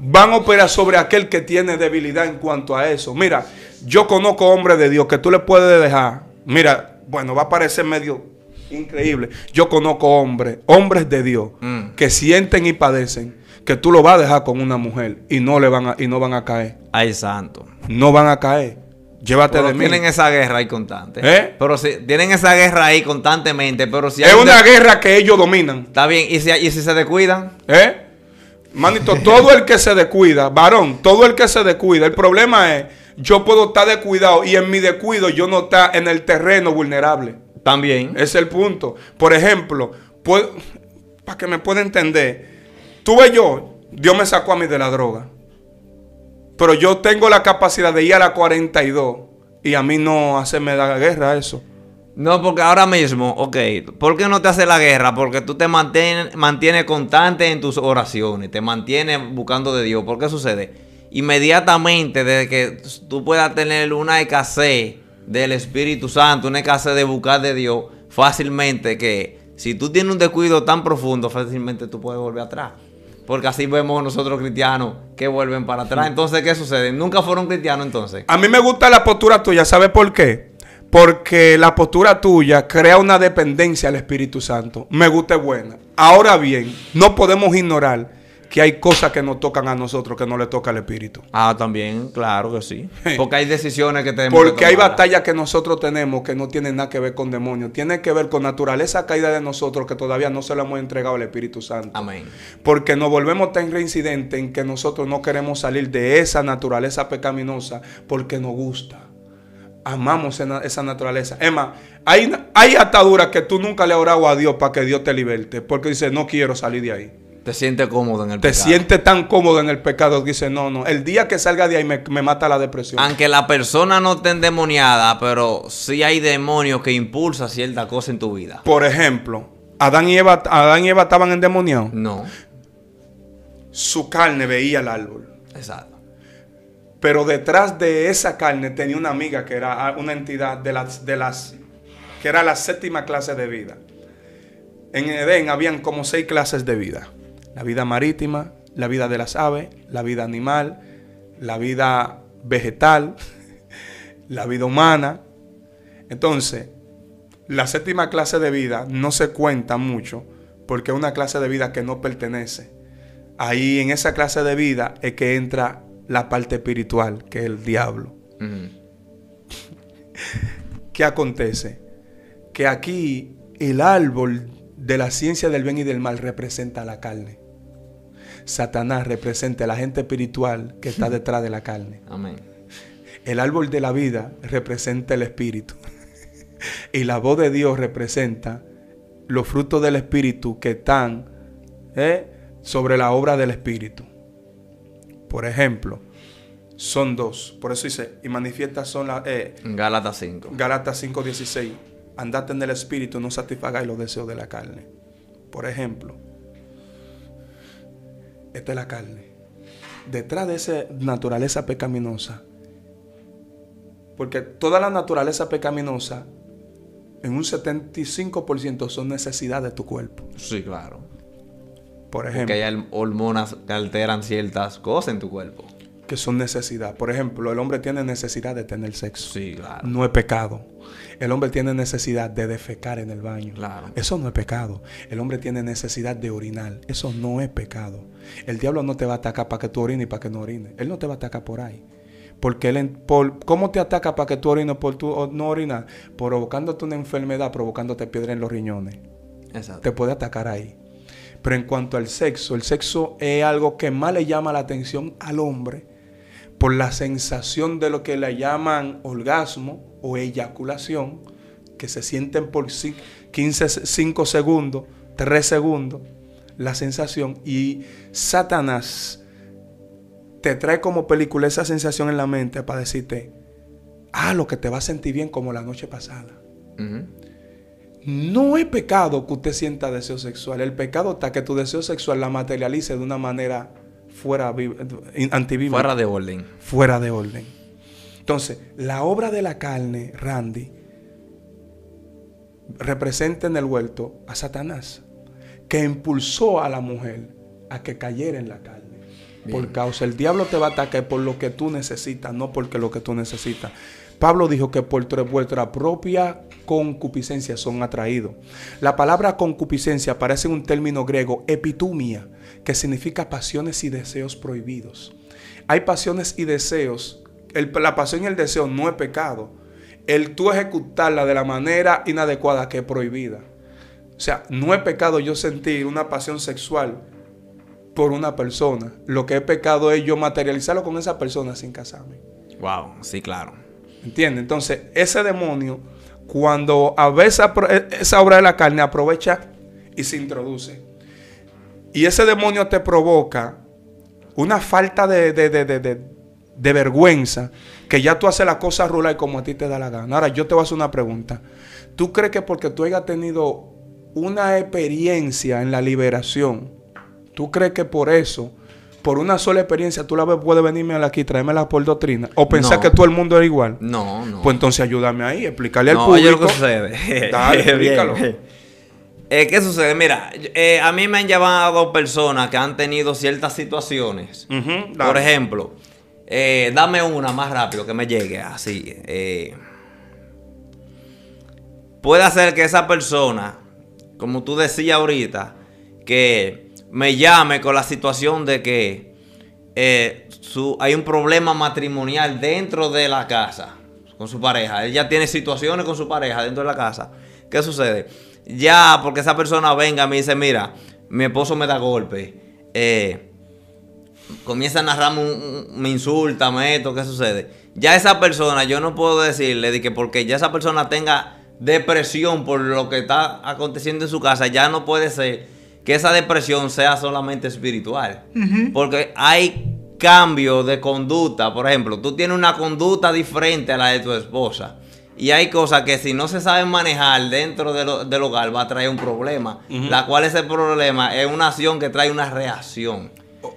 van a operar sobre aquel que tiene debilidad en cuanto a eso. Mira, yo conozco hombres de Dios que tú le puedes dejar. Mira, bueno, va a parecer medio increíble. Yo conozco hombres, hombres de Dios, Mm. que sienten y padecen que tú lo vas a dejar con una mujer y no le van a, y no van a caer. Ay, santo. No van a caer. Llévate Pero de mí. tienen esa guerra ahí constante. ¿Eh? Pero si tienen esa guerra ahí constantemente, pero si hay es un una guerra que ellos dominan. Está bien, y si, y si se descuidan, ¿Eh? Manito, todo el que se descuida, varón, todo el que se descuida, el problema es, yo puedo estar descuidado y en mi descuido yo no estar en el terreno vulnerable. también. Es el punto. Por ejemplo, para que me pueda entender, tuve yo, Dios me sacó a mí de la droga. Pero yo tengo la capacidad de ir a la 42 y a mí no hacerme la guerra eso. No, porque ahora mismo, ok, ¿por qué no te hace la guerra? Porque tú te mantienes, mantienes constante en tus oraciones, te mantienes buscando de Dios. ¿Por qué sucede? Inmediatamente, desde que tú puedas tener una escasez del Espíritu Santo, una escasez de buscar de Dios, fácilmente que si tú tienes un descuido tan profundo, fácilmente tú puedes volver atrás. Porque así vemos nosotros cristianos que vuelven para atrás. Entonces, ¿qué sucede? Nunca fueron cristianos entonces. A mí me gusta la postura tuya, ¿sabes por qué? Porque la postura tuya crea una dependencia al Espíritu Santo. Me gusta buena. Ahora bien, no podemos ignorar que hay cosas que nos tocan a nosotros que no le toca al Espíritu. Ah, también, claro que sí. Porque hay decisiones que tenemos Porque que hay batallas que nosotros tenemos que no tienen nada que ver con demonios. Tienen que ver con naturaleza caída de nosotros que todavía no se la hemos entregado al Espíritu Santo. Amén. Porque nos volvemos tan reincidentes en que nosotros no queremos salir de esa naturaleza pecaminosa porque nos gusta. Amamos esa naturaleza. Emma, hay, hay ataduras que tú nunca le has orado a Dios para que Dios te liberte. Porque dice, no quiero salir de ahí. Te sientes cómodo en el Te pecado. sientes tan cómodo en el pecado que dice, no, no. El día que salga de ahí me, me mata la depresión. Aunque la persona no esté endemoniada, pero sí hay demonios que impulsan cierta cosa en tu vida. Por ejemplo, Adán y Eva, Adán y Eva estaban endemoniados. No, Su carne veía el árbol. exacto. Pero detrás de esa carne tenía una amiga que era una entidad de las, de las que era la séptima clase de vida. En Edén habían como seis clases de vida. La vida marítima, la vida de las aves, la vida animal, la vida vegetal, la vida humana. Entonces, la séptima clase de vida no se cuenta mucho porque es una clase de vida que no pertenece. Ahí en esa clase de vida es que entra la parte espiritual, que es el diablo. ¿Qué acontece? Que aquí el árbol de la ciencia del bien y del mal representa la carne. Satanás representa a la gente espiritual que está detrás de la carne. Amén. El árbol de la vida representa el espíritu. y la voz de Dios representa los frutos del espíritu que están ¿eh? sobre la obra del espíritu. Por ejemplo, son dos. Por eso dice, y manifiesta son las... Eh, Gálatas 5. Gálatas 5, 16. Andate en el espíritu, no satisfagáis los deseos de la carne. Por ejemplo, esta es la carne. Detrás de esa naturaleza pecaminosa, porque toda la naturaleza pecaminosa, en un 75% son necesidades de tu cuerpo. Sí, claro. Por ejemplo. Porque hay hormonas que alteran ciertas cosas en tu cuerpo. Que son necesidad. Por ejemplo, el hombre tiene necesidad de tener sexo. Sí, claro. No es pecado. El hombre tiene necesidad de defecar en el baño. Claro. Eso no es pecado. El hombre tiene necesidad de orinar. Eso no es pecado. El diablo no te va a atacar para que tú orines y para que no orines. Él no te va a atacar por ahí. Porque él, por, ¿cómo te ataca para que tú orines por tu no orinar? Provocándote una enfermedad, provocándote piedra en los riñones. Exacto. Te puede atacar ahí. Pero en cuanto al sexo, el sexo es algo que más le llama la atención al hombre por la sensación de lo que le llaman orgasmo o eyaculación, que se sienten por 15, 5 segundos, 3 segundos, la sensación. Y Satanás te trae como película esa sensación en la mente para decirte, ah, lo que te va a sentir bien como la noche pasada. No es pecado que usted sienta deseo sexual. El pecado está que tu deseo sexual la materialice de una manera fuera antibíblica. Fuera de orden. Fuera de orden. Entonces, la obra de la carne, Randy, representa en el huerto a Satanás, que impulsó a la mujer a que cayera en la carne. Por causa, el diablo te va a atacar por lo que tú necesitas, no porque lo que tú necesitas. Pablo dijo que por vuestra propia concupiscencia son atraídos. La palabra concupiscencia aparece en un término griego, epitumia, que significa pasiones y deseos prohibidos. Hay pasiones y deseos. la pasión y el deseo no es pecado. El tú ejecutarla de la manera inadecuada que es prohibida. O sea, no es pecado yo sentir una pasión sexual por una persona. Lo que es pecado es yo materializarlo con esa persona sin casarme. Wow, sí, claro. ¿Entiendes? Entonces, ese demonio, cuando a veces esa obra de la carne aprovecha y se introduce. Y ese demonio te provoca una falta de, de, vergüenza que ya tú haces la cosa rula y como a ti te da la gana. Ahora, yo te voy a hacer una pregunta. ¿Tú crees que porque tú hayas tenido una experiencia en la liberación, tú crees que por eso, por una sola experiencia, tú la puedes venirme aquí y traérmela por doctrina? ¿O pensar que todo el mundo es igual? No, no. Pues entonces ayúdame ahí, explícale al público. lo que sucede. Dale, explícalo. Eh, ¿Qué sucede? Mira, eh, a mí me han llamado personas que han tenido ciertas situaciones. Por ejemplo, eh, dame una más rápido que me llegue así. puede ser que esa persona, como tú decías ahorita, que me llame con la situación de que hay un problema matrimonial dentro de la casa con su pareja. Él ya tiene situaciones con su pareja dentro de la casa. ¿Qué sucede? ya porque esa persona venga y me dice, mira, mi esposo me da golpe, eh, comienza a narrarme, me insulta, me esto, ¿qué sucede? Ya esa persona, yo no puedo decirle de que porque ya esa persona tenga depresión por lo que está aconteciendo en su casa, ya no puede ser que esa depresión sea solamente espiritual. Porque hay cambio de conducta. Por ejemplo, tú tienes una conducta diferente a la de tu esposa. Y hay cosas que si no se saben manejar dentro del hogar va a traer un problema. La cual ese problema es una acción que trae una reacción.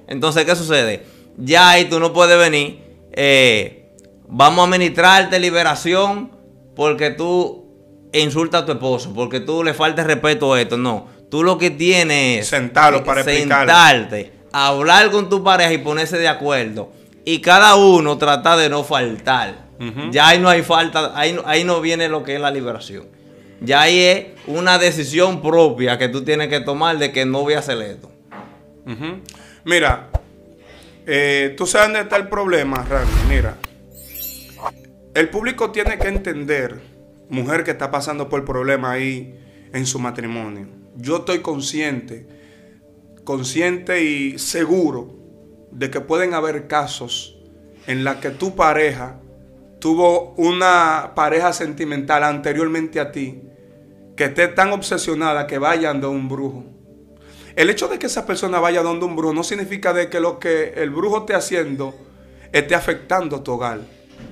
Entonces, ¿qué sucede? Ya ahí tú no puedes venir eh, vamos a administrarte liberación porque tú insultas a tu esposo, porque tú le faltas respeto a esto. No, tú lo que tienes es Sentarlo para sentarte, hablar con tu pareja y ponerse de acuerdo. Y cada uno trata de no faltar. Ya ahí no hay falta, ahí, no- ahí no viene lo que es la liberación. Ya ahí es una decisión propia que tú tienes que tomar de que no voy a hacer esto. Mira, eh, tú sabes dónde está el problema, Randy. Mira, el público tiene que entender, mujer que está pasando por problemas ahí en su matrimonio. Yo estoy consciente, consciente y seguro de que pueden haber casos en la que tu pareja tuvo una pareja sentimental anteriormente a ti que esté tan obsesionada que vayan de un brujo. El hecho de que esa persona vaya donde un brujo no significa de que lo que el brujo esté haciendo esté afectando tu hogar.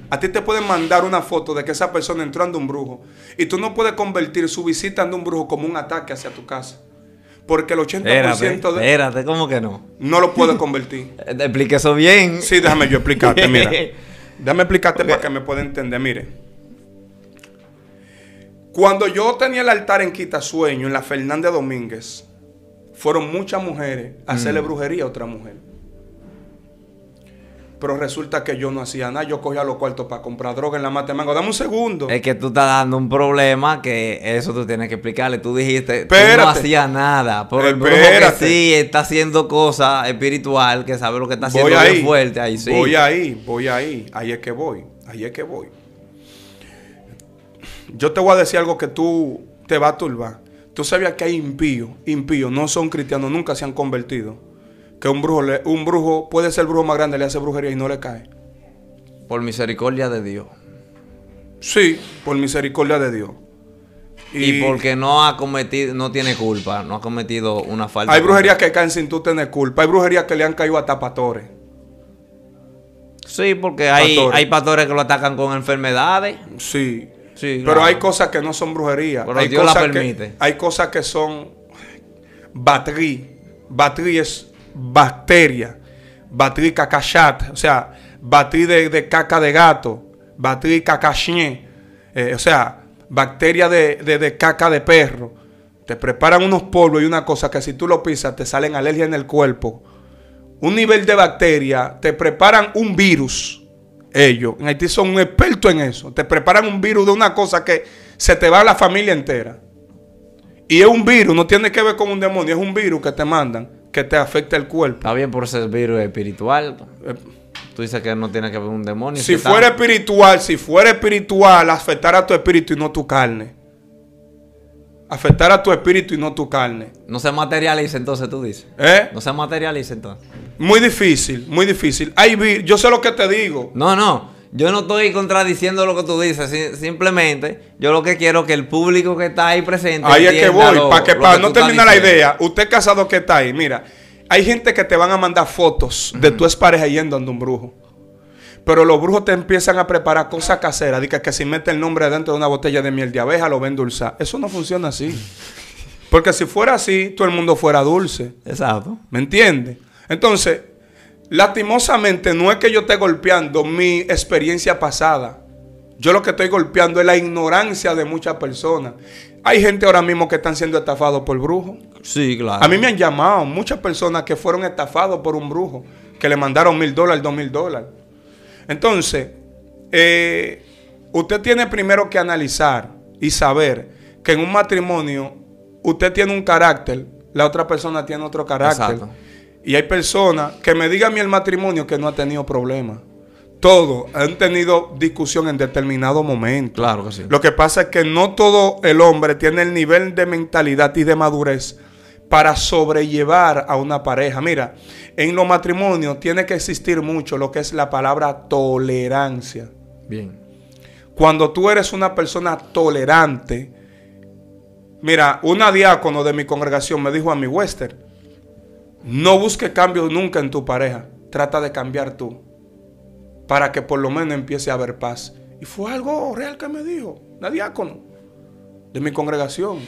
A ti te pueden mandar una foto de que esa persona entró ante un brujo y tú no puedes convertir su visita ante un brujo como un ataque hacia tu casa. Porque el 80% Espérate, de... espérate, ¿cómo que no? No lo puedes convertir. Eh, Explique eso bien. Sí, déjame yo explicarte, mira. Déjame explicarte para que me pueda entender. Mire. Cuando yo tenía el altar en Quitasueño, en la Fernández Domínguez, fueron muchas mujeres a hacerle brujería a otra mujer. Pero resulta que yo no hacía nada. Yo cogía los cuartos para comprar droga en la Matemango. Dame un segundo. Es que tú estás dando un problema que eso tú tienes que explicarle. Tú dijiste, tú Espérate. no hacías nada. Pero el brujo que Espérate. sí está haciendo cosas espiritual, que sabe lo que está haciendo voy bien ahí. fuerte, ahí sí. Voy ahí, voy ahí. Ahí es que voy. Ahí es que voy. Yo te voy a decir algo que tú te va a turbar. Tú sabías que hay impíos, impíos, no son cristianos, nunca se han convertido. Que un brujo, le- un brujo puede ser el brujo más grande, le hace brujería y no le cae. Por misericordia de Dios. Sí, por misericordia de Dios. Y, porque no ha cometido, no tiene culpa, no ha cometido una falta. hay brujerías que caen sin tú tener culpa. Hay brujerías que le han caído a tapatores. Sí, porque hay, Pastores. hay pastores que lo atacan con enfermedades. Sí. Sí, Pero claro. hay cosas que no son brujería. Pero hay Dios la cosas que- permite. hay cosas que son batrí. Batrí es bacteria. Batrí cacachat. O sea, batrí de, de caca de gato. Batrí cacachñé. Eh, o sea, bacteria de, de- de caca de perro. Te preparan unos polvos y una cosa que si tú lo pisas te salen alergias en el cuerpo. Un nivel de bacteria. Te preparan un virus ellos en Haití son un experto en eso. Te preparan un virus de una cosa que se te va a la familia entera. Y es un virus, no tiene que ver con un demonio, es un virus que te mandan que te afecta el cuerpo. Está bien por ese virus espiritual. Tú dices que no tiene que ver un demonio. Si está- fuera espiritual, si fuera espiritual, afectar a tu espíritu y no tu carne. Afectar a tu espíritu y no tu carne. No se materializa entonces, tú dices. ¿Eh? No se materializa entonces. Muy difícil, muy difícil. Hay vi- yo sé lo que te digo. No, no. Yo no estoy contradiciendo lo que tú dices. si- simplemente, yo lo que quiero es que el público que está ahí presente. Ahí es que voy, para que, para no terminar la idea. Usted casado que está ahí, mira, hay gente que te van a mandar fotos de tu expareja yendo ante un brujo. Pero los brujos te empiezan a preparar cosas caseras. Dice que si mete el nombre dentro de una botella de miel de abeja, lo ven dulzar. Eso no funciona así. Porque si fuera así, todo el mundo fuera dulce. Exacto. ¿Me entiendes? Entonces, lastimosamente no es que yo esté golpeando mi experiencia pasada. Yo lo que estoy golpeando es la ignorancia de muchas personas. Hay gente ahora mismo que están siendo estafados por brujos. Sí, claro. A mí me han llamado muchas personas que fueron estafados por un brujo, que le mandaron mil dólares, dos mil dólares. Entonces, eh, usted tiene primero que analizar y saber que en un matrimonio usted tiene un carácter, la otra persona tiene otro carácter. Exacto. Y hay personas que me digan mí el matrimonio que no ha tenido problemas. Todos han tenido discusión en determinado momento. Claro que sí. Lo que pasa es que no todo el hombre tiene el nivel de mentalidad y de madurez para sobrellevar a una pareja. Mira, en los matrimonios tiene que existir mucho lo que es la palabra tolerancia. Bien. Cuando tú eres una persona tolerante, mira, una diácono de mi congregación me dijo a mi Wester, no busque cambios nunca en tu pareja, trata de cambiar tú, para que por lo menos empiece a haber paz. Y fue algo real que me dijo, una diácono de mi congregación.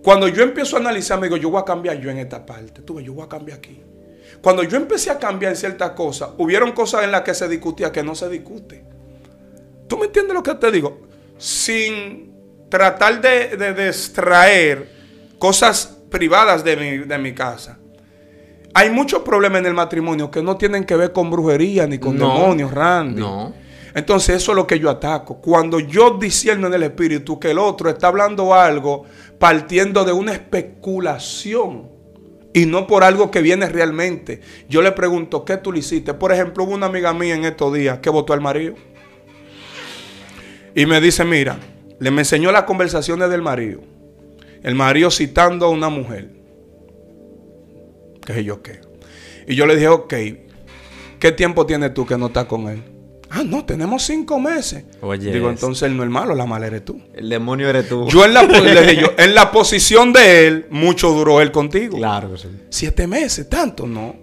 Cuando yo empiezo a analizar, me digo, yo voy a cambiar yo en esta parte, tú ves, yo voy a cambiar aquí. Cuando yo empecé a cambiar ciertas cosas, hubieron cosas en las que se discutía que no se discute. ¿Tú me entiendes lo que te digo? Sin tratar de, extraer cosas privadas de mi casa. Hay muchos problemas en el matrimonio que no tienen que ver con brujería ni con demonios, Randy. No. Entonces eso es lo que yo ataco. Cuando yo disierno en el espíritu que el otro está hablando algo partiendo de una especulación y no por algo que viene realmente. Yo le pregunto, ¿qué tú le hiciste? Por ejemplo, hubo una amiga mía en estos días que votó al marido. Y me dice, mira, le me enseñó las conversaciones del marido. El marido citando a una mujer. ¿Qué sé yo qué? Y yo le dije, ok, ¿qué tiempo tienes tú que no estás con él? Ah, no, tenemos cinco meses. Oye. Digo, entonces él no es malo, la mala eres tú. El demonio eres tú. Yo en la, en la posición de él, mucho duró él contigo. Claro que sí. Siete meses, tanto, no.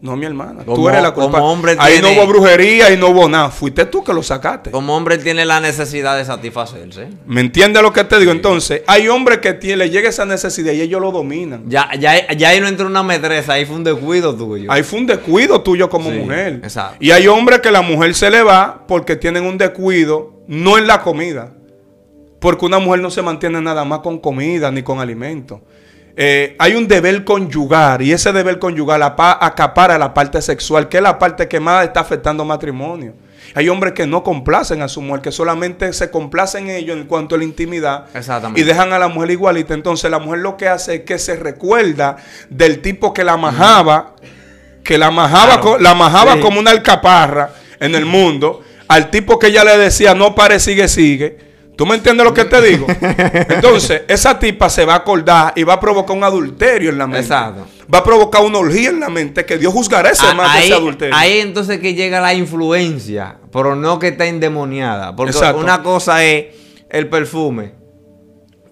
No, mi hermana. tú eres la culpable. hombre Ahí no hubo brujería y no hubo nada. Fuiste tú que lo sacaste. Como hombre tiene la necesidad de satisfacerse. ¿Me entiendes lo que te digo? Entonces, hay hombres que tiene, le llega esa necesidad y ellos lo dominan. Ya, ya, ya ahí no entró una medresa, ahí fue un descuido tuyo. Ahí fue un descuido tuyo como mujer. Exacto. Y hay hombres que la mujer se le va porque tienen un descuido, no en la comida. Porque una mujer no se mantiene nada más con comida ni con alimento. Eh, hay un deber conyugar y ese deber conyugar acapara la parte sexual, que es la parte que más está afectando matrimonio. Hay hombres que no complacen a su mujer, que solamente se complacen ellos en cuanto a la intimidad y dejan a la mujer igualita. Entonces la mujer lo que hace es que se recuerda del tipo que la majaba, que la majaba, la majaba como una alcaparra en el mundo, al tipo que ella le decía no pare, sigue, sigue ¿Tú me entiendes lo que te digo? Entonces, esa tipa se va a acordar y va a provocar un adulterio en la mente. Exacto. Va a provocar una orgía en la mente que Dios juzgará ese, más ahí, ese adulterio. Ahí entonces que llega la influencia, pero no que está endemoniada. Porque una cosa es el perfume.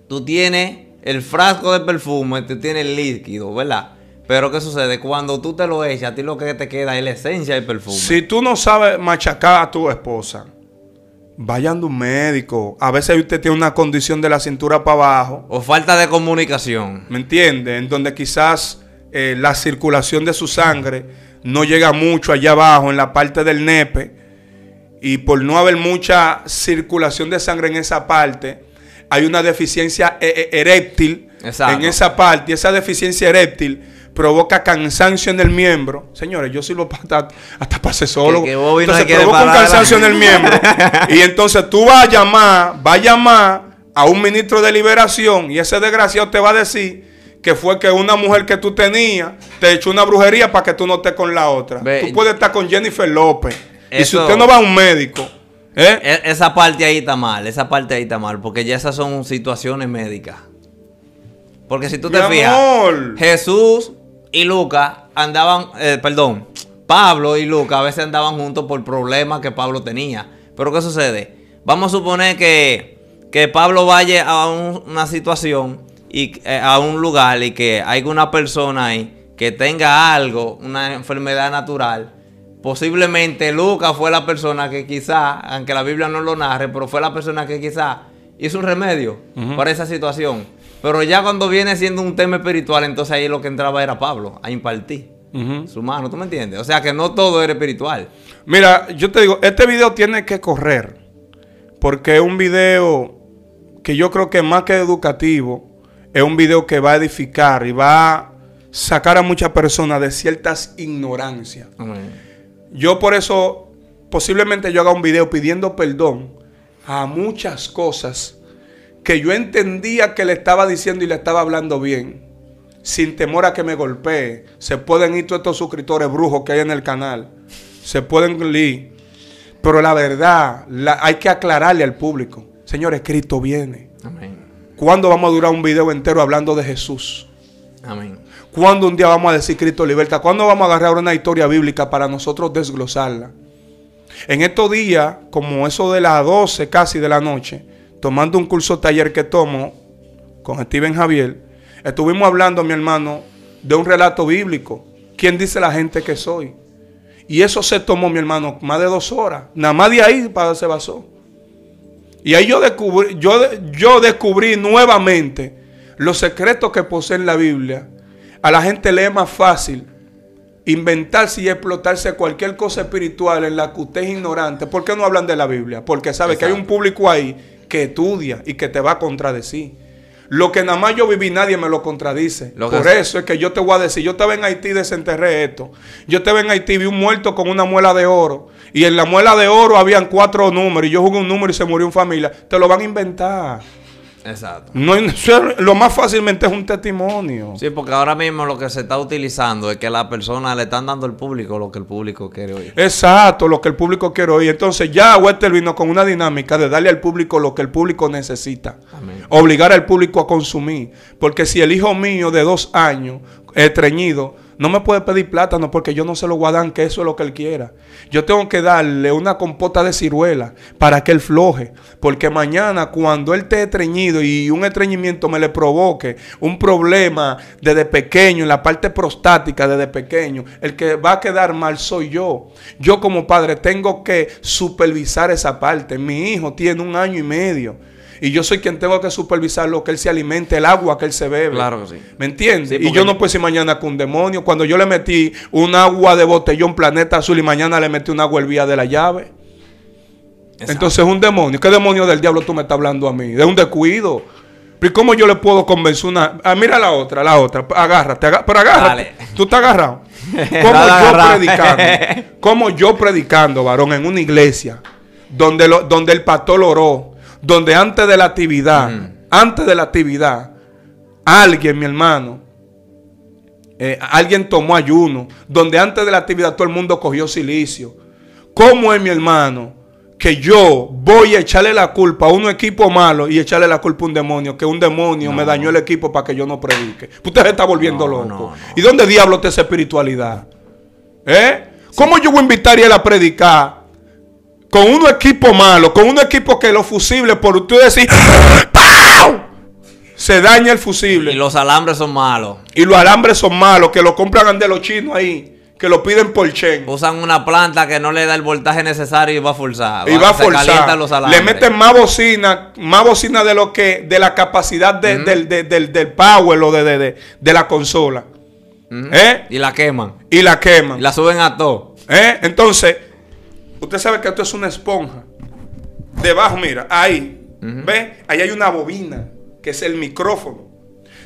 Tú tienes el frasco de perfume, tú tienes el líquido, ¿verdad? Pero ¿qué sucede? Cuando tú te lo echas, a ti lo que te queda es la esencia del perfume. Si tú no sabes machacar a tu esposa, Vayan de un médico. A veces usted tiene una condición de la cintura para abajo. O falta de comunicación. ¿Me entiende? En donde quizás eh, la circulación de su sangre no llega mucho allá abajo, en la parte del nepe. Y por no haber mucha circulación de sangre en esa parte, hay una deficiencia eh, eh, eréctil en esa parte. Y esa deficiencia eréctil provoca cansancio en el miembro. Señores, yo sirvo para, hasta para solo. entonces provoca un cansancio en el miembro. y entonces tú vas a llamar, vas a llamar a un ministro de liberación y ese desgraciado te va a decir que fue que una mujer que tú tenías te echó una brujería para que tú no estés con la otra. tú puedes estar con Jennifer López. y si usted no va a un médico, ¿eh? E, esa parte ahí está mal, esa parte ahí está mal, porque ya esas son situaciones médicas. Porque si tú te fijas, Jesús y Lucas andaban, eh, perdón, Pablo y Lucas a veces andaban juntos por problemas que Pablo tenía. Pero ¿qué sucede? Vamos a suponer que, que Pablo vaya a una situación y eh, a un lugar y que hay una persona ahí que tenga algo, una enfermedad natural. Posiblemente Lucas fue la persona que quizá, aunque la Biblia no lo narre, pero fue la persona que quizá hizo un remedio para esa situación. Pero ya cuando viene siendo un tema espiritual, entonces ahí lo que entraba era Pablo, a impartir su mano, ¿tú me entiendes? O sea que no todo era espiritual. Mira, yo te digo, este video tiene que correr, porque es un video que yo creo que más que educativo, es un video que va a edificar y va a sacar a muchas personas de ciertas ignorancias. Yo por eso, posiblemente yo haga un video pidiendo perdón a muchas cosas que yo entendía que le estaba diciendo y le estaba hablando bien, sin temor a que me golpee. Se pueden ir todos estos suscriptores brujos que hay en el canal. Se pueden ir. Pero la verdad, hay que aclararle al público. Señores, Cristo viene. Amén. ¿Cuándo vamos a durar un video entero hablando de Jesús? Amén. ¿Cuándo un día vamos a decir Cristo libertad? ¿Cuándo vamos a agarrar una historia bíblica para nosotros desglosarla? En estos días, como eso de las 12 casi de la noche, tomando un curso taller que tomo con Steven Javier, estuvimos hablando, mi hermano, de un relato bíblico. ¿Quién dice la gente que soy? Y eso se tomó, mi hermano, más de dos horas. Nada más de ahí para se basó. Y ahí yo descubrí, yo, yo descubrí nuevamente los secretos que posee en la Biblia. A la gente le es más fácil inventarse y explotarse cualquier cosa espiritual en la que usted es ignorante. ¿Por qué no hablan de la Biblia? Porque sabe que hay un público ahí que estudia y que te va a contradecir. Lo que nada más yo viví, nadie me lo contradice. Lo Por es- eso es que yo te voy a decir, yo estaba en Haití, desenterré esto. Yo estaba en Haití, vi un muerto con una muela de oro. Y en la muela de oro habían cuatro números. Y yo jugué un número y se murió un familia. Te lo van a inventar. Exacto. No, lo más fácilmente es un testimonio. Sí, porque ahora mismo lo que se está utilizando es que las personas le están dando al público lo que el público quiere oír. Exacto, lo que el público quiere oír. Entonces ya Wester vino con una dinámica de darle al público lo que el público necesita. Amén. Obligar al público a consumir. Porque si el hijo mío de dos años, estreñido, no me puede pedir plátano porque yo no se lo dar, que eso es lo que él quiera. Yo tengo que darle una compota de ciruela para que él floje. Porque mañana cuando él esté estreñido y un estreñimiento me le provoque un problema desde pequeño, en la parte prostática desde pequeño, el que va a quedar mal soy yo. Yo como padre tengo que supervisar esa parte. Mi hijo tiene un año y medio. Y yo soy quien tengo que supervisar lo que él se alimente, el agua que él se bebe. Claro que sí. ¿Me entiendes? Sí, y yo no puedo decir mañana con un demonio. Cuando yo le metí un agua de botellón planeta azul y mañana le metí un agua el vía de la llave. Exacto. Entonces es un demonio. ¿Qué demonio del diablo tú me estás hablando a mí? De un descuido. ¿Pero cómo yo le puedo convencer una... Ah, mira la otra, la otra. Agárrate, aga- pero agárrate. Dale. Tú estás agarrado. Como yo predicando. Como yo predicando, varón, en una iglesia. Donde, lo- donde el pastor oró. Donde antes de la actividad, antes de la actividad, alguien, mi hermano, eh, alguien tomó ayuno, donde antes de la actividad todo el mundo cogió silicio. ¿Cómo es mi hermano que yo voy a echarle la culpa a un equipo malo y echarle la culpa a un demonio? Que un demonio me dañó el equipo para que yo no predique. Usted se está volviendo No, loco. no. ¿Y dónde diablo está esa espiritualidad? ¿Eh? ¿Cómo yo voy a invitar a él a predicar con un equipo malo, con un equipo que los fusibles, por usted decir, ¡Pau! se daña el fusible? Y los alambres son malos. Y los alambres son malos, que lo compran de los chinos ahí, que lo piden por chen. Usan una planta que no le da el voltaje necesario y va a forzar. Y va a forzar. los Le meten más bocina, más bocina de lo que, de la capacidad de- del, de- del, del power o de, de, de- de la consola. ¿Eh? Y la queman. Y la queman. Y la suben a todo. ¿Eh? Entonces, usted sabe que esto es una esponja. Debajo, mira, ahí. ¿Ve? Ahí hay una bobina, que es el micrófono.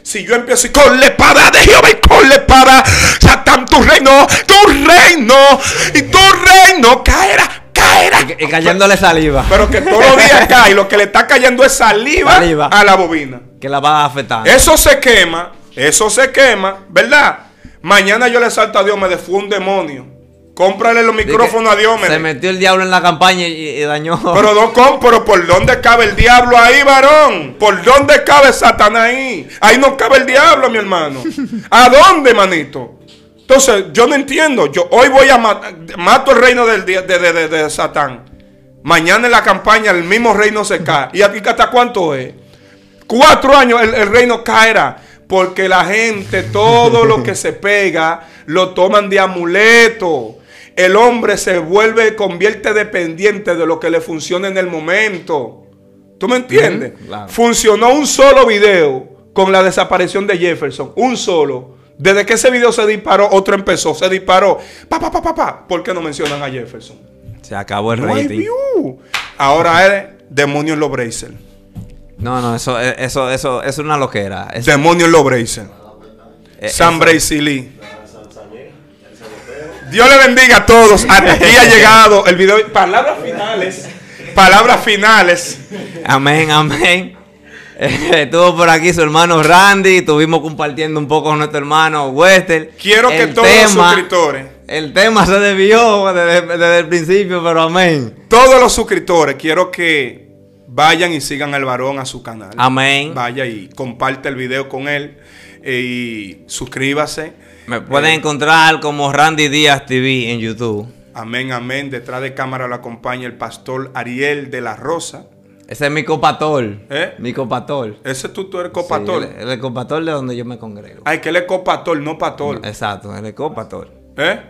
Si yo empiezo y con la espada de Jehová y con la espada, Satán, tu reino, tu reino, y tu reino caerá, caerá. Y, y cayéndole saliva. Pero que todos los días cae, lo que le está cayendo es saliva, Saliva. a la bobina. que la va afectando. Eso se quema, eso se quema, ¿verdad? Mañana yo le salto a Dios, me fue un demonio. Cómprale los micrófonos a Dios, Se metió el diablo en la campaña y, y dañó. Pero, no, com- pero ¿por dónde cabe el diablo ahí, varón? ¿Por dónde cabe Satanás ahí? Ahí no cabe el diablo, mi hermano. ¿A dónde, manito? Entonces, yo no entiendo. Yo hoy voy a matar, mato el reino del, de, de- de- de Satán. Mañana en la campaña el mismo reino se cae. ¿Y aquí hasta cuánto es? Cuatro años el, el reino caerá. Porque la gente, todo lo que se pega, lo toman de amuleto. El hombre se vuelve, convierte dependiente de lo que le funciona en el momento. ¿Tú me entiendes? Claro. Funcionó un solo video con la desaparición de Jefferson. Un solo. Desde que ese video se disparó, otro empezó. Se disparó. Pa, pa, pa, pa, pa. ¿Por qué no mencionan a Jefferson? Se acabó el No hay rating. view. Ahora es demonio en los braces. No, no, eso, eso, eso, es una loquera. Eso- Demonio en los braces. eh, San eso- Bracelee. Dios le bendiga a todos. Hasta aquí ha llegado el video. Palabras finales. Palabras finales. Amén, amén. Eh, Estuvo por aquí su hermano Randy. Estuvimos compartiendo un poco con nuestro hermano Wester. Quiero que todos los suscriptores, El tema se desvió desde, desde el principio, pero amén. todos los suscriptores, quiero que vayan y sigan al varón a su canal. Amén. Vaya y comparte el video con él eh, y suscríbase. Me pueden Eh, encontrar como Randy Díaz TV en YouTube. Amén, amén. Detrás de cámara lo acompaña el pastor Ariel de la Rosa. Ese es mi copator. ¿Eh? Mi copator. Ese tú, tú eres copator. Sí, el, el copator de donde yo me congrego. Ay, que él es copator, no pastor. Exacto, el copator. ¿Eh?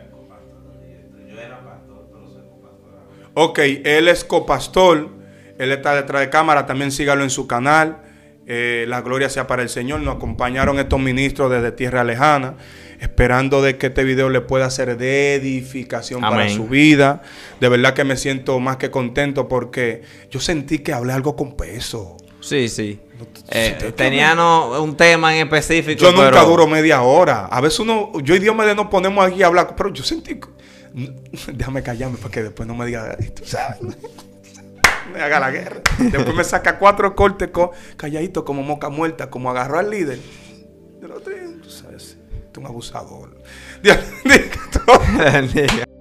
Ok, él es copastor. Él está detrás de cámara. También sígalo en su canal. Eh, la gloria sea para el Señor. Nos acompañaron estos ministros desde tierra lejana, esperando de que este video le pueda ser de edificación para su vida. De verdad que me siento más que contento porque yo sentí que hablé algo con peso. Sí, sí. Eh, teníamos un tema en específico. Yo nunca pero- duro media hora. A veces uno, yo y Diomedes nos ponemos aquí a hablar, pero yo sentí. Déjame callarme para que después no me diga esto, ¿sabes? Me haga la guerra. Después me saca cuatro cortes co- calladito como moca muerta, como agarró al líder. Yo no te, tú sabes, tú un abusador. Dios.